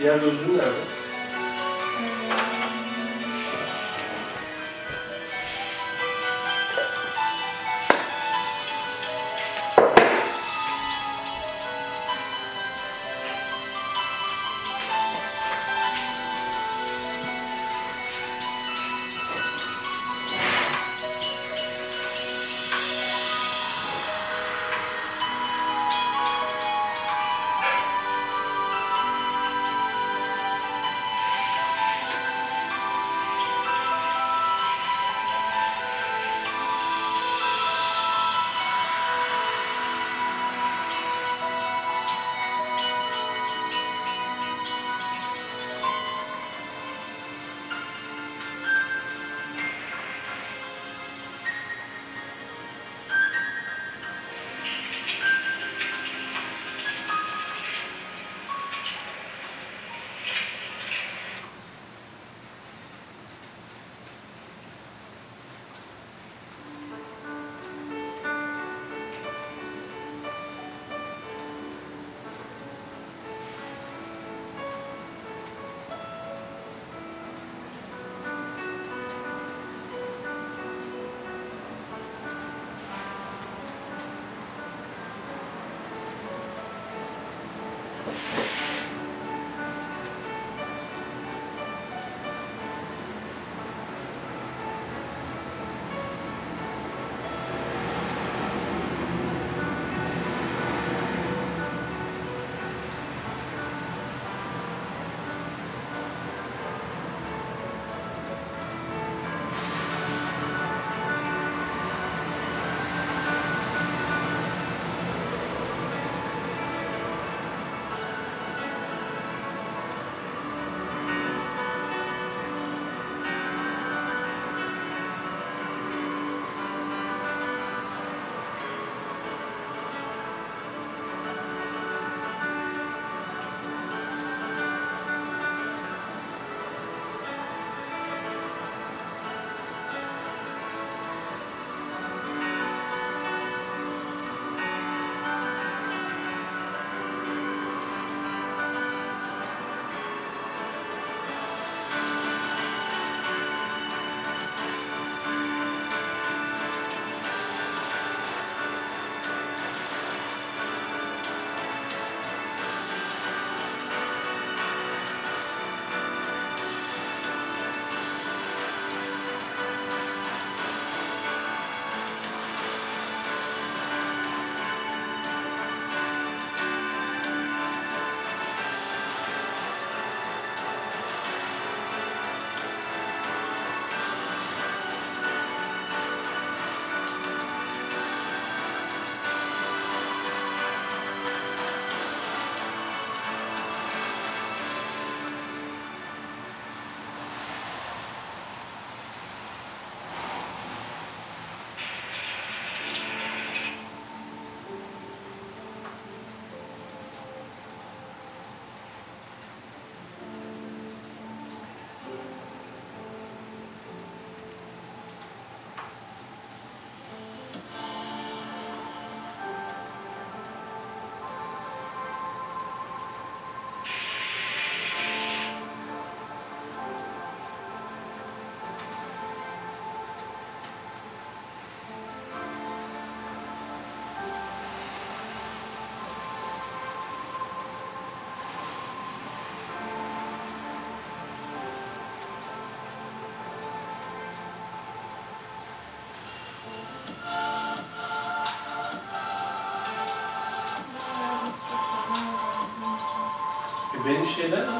e a luz. Benim şeyler Yok şey.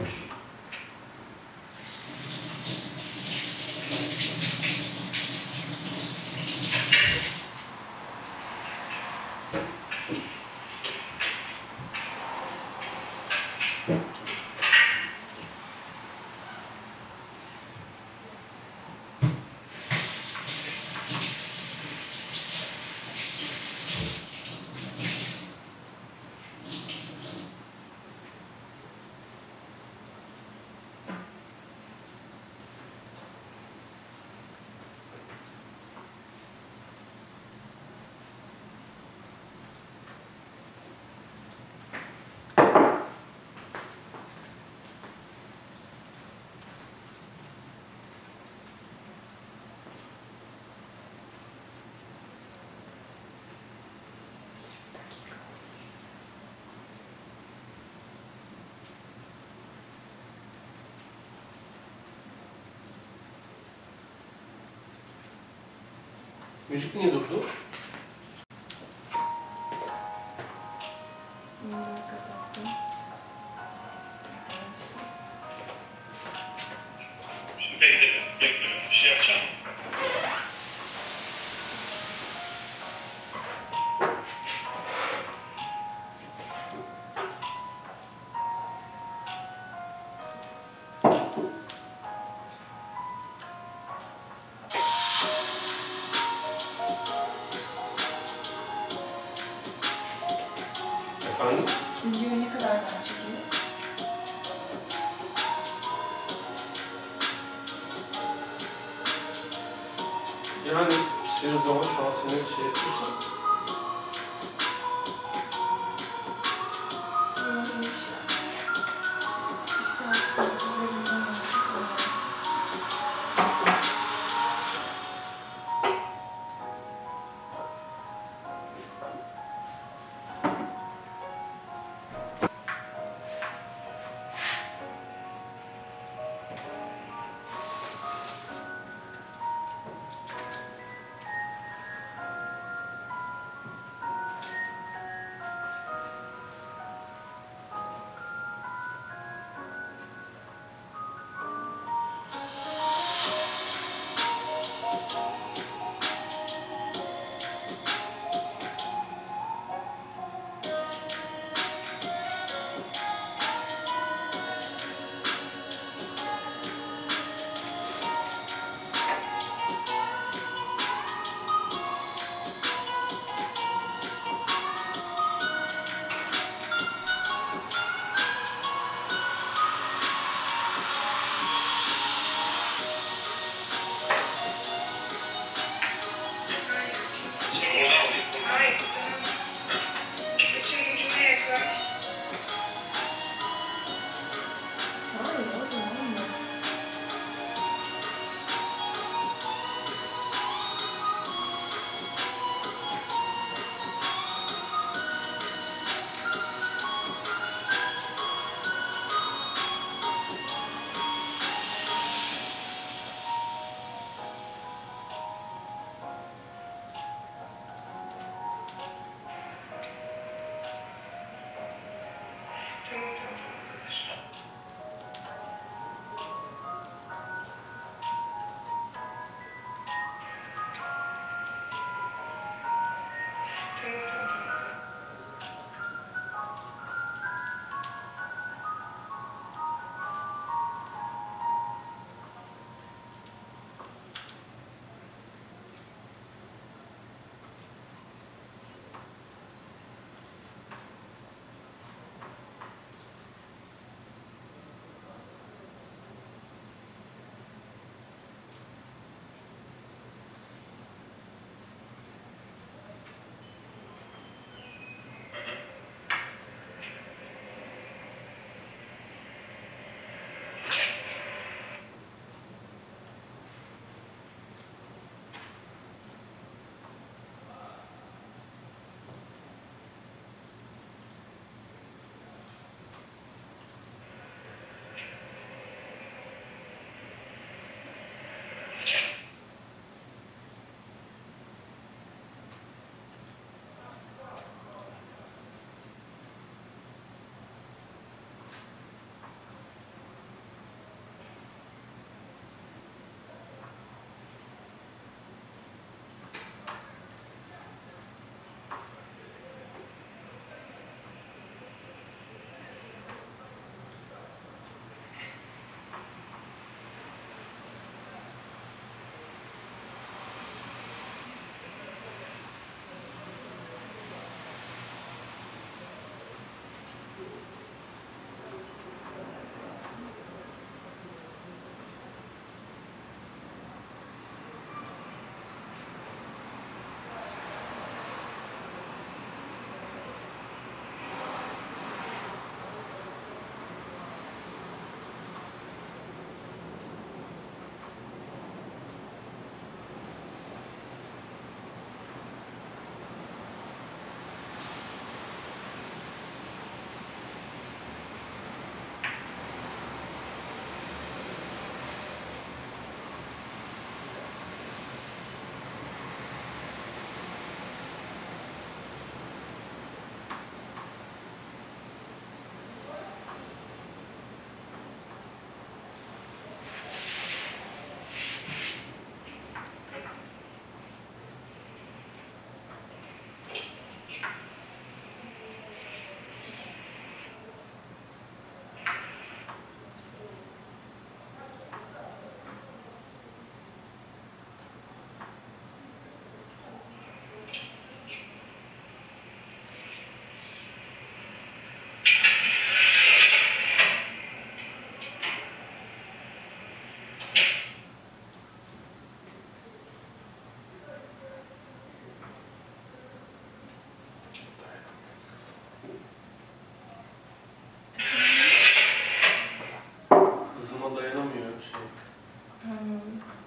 Gracias. Müzik niye durdu? Yani istediğiniz zaman şu an seni şey yapıyorsan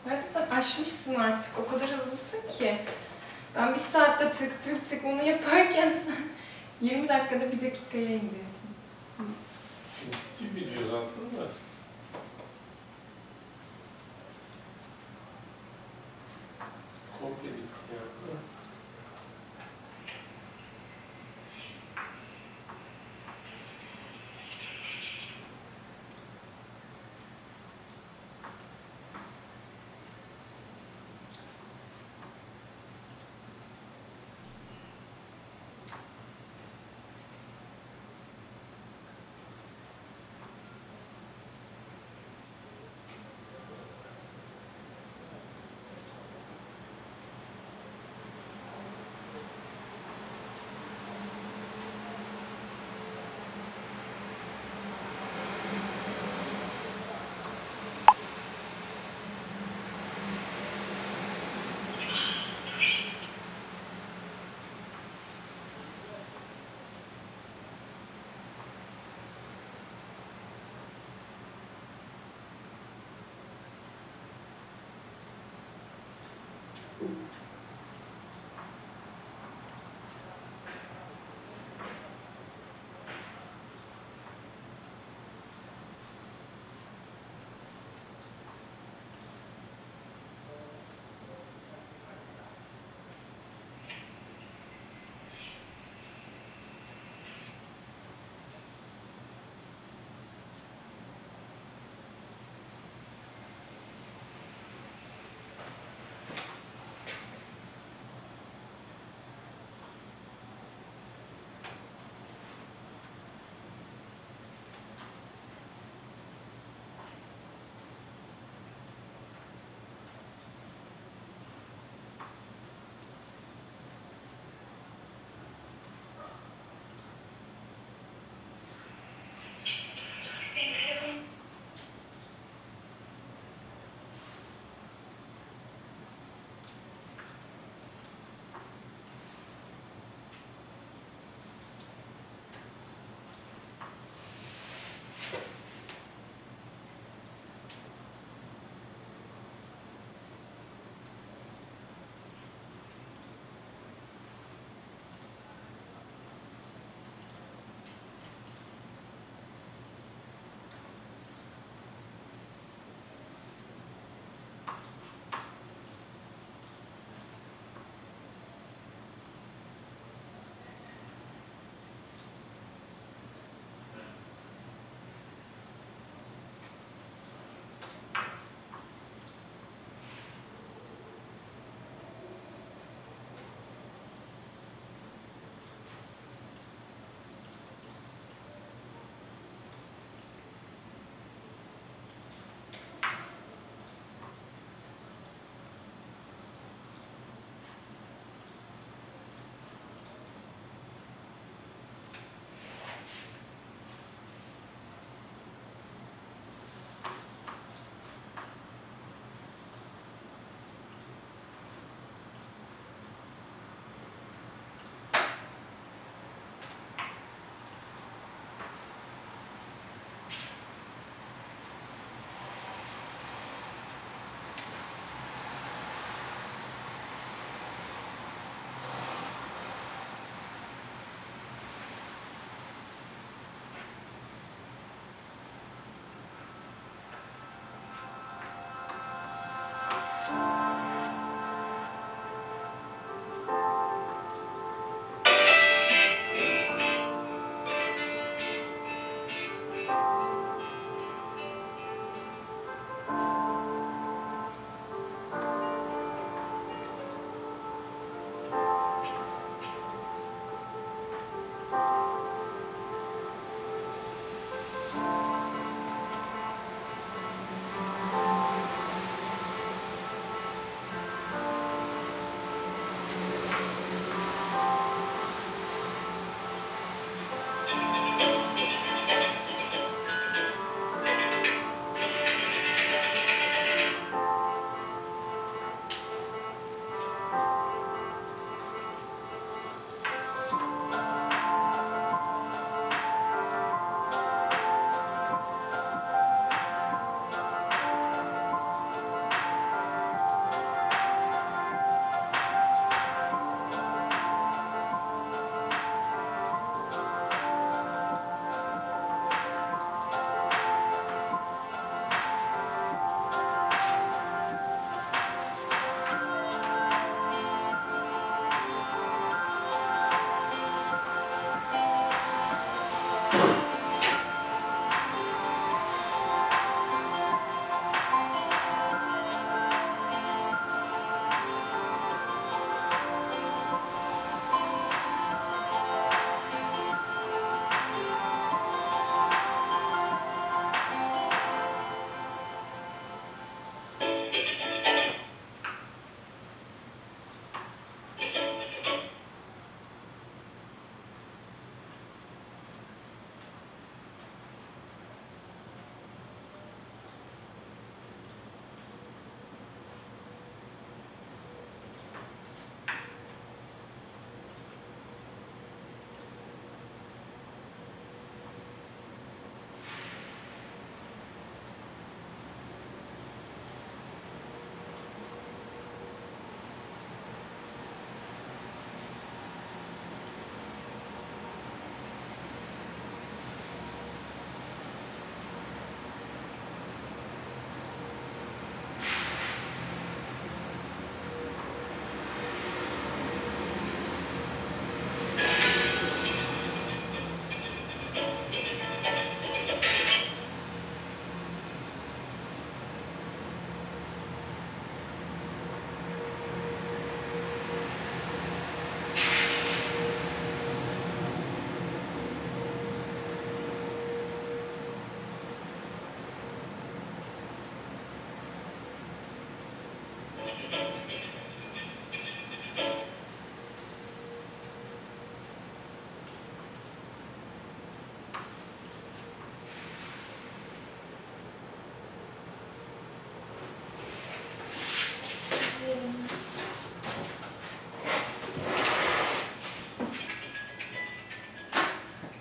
Hayatım sen aşmışsın artık. O kadar hızlısın ki. Ben bir saatte tık tık tık onu yaparken sen 20 dakikada bir dakikaya indirdin.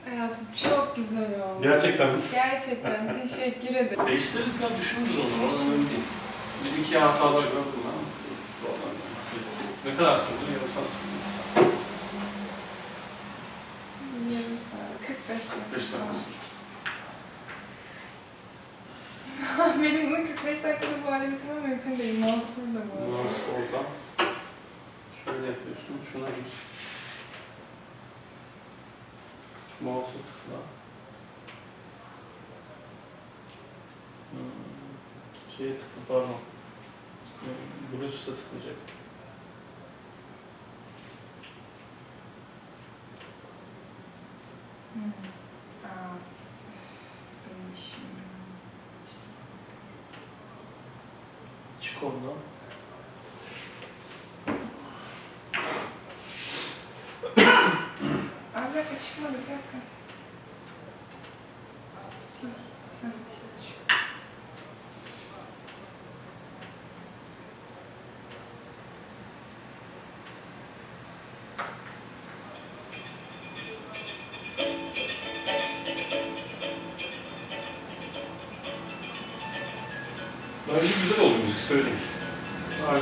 Hayatım çok güzel oldu. Gerçekten mi? Gerçekten teşekkür ederim. Değiştiririz ya düşünürüz o zaman. Önemli değil. Bir iki. Problem yok. Ne kadar sürdü? Yarım saat sürdü. bir saat. Yarım saat, 45 dakika. 45 dakika sürdü. Benim bunu 45 dakikada bu hale getirmem mümkün değil. Mouse burada bu arada. Mouse orada. Şöyle yapıyorsun. Şuna gir. Mouse'u tıkla. Hmm. Şeye tıkla pardon. Bluetooth'a tıklayacaksın. Hmm. Aa. Benim işim. Çık ondan. Aa, bir dakika çıkmadı bir dakika. Bence güzel oldu müzik söyleyeyim. Daha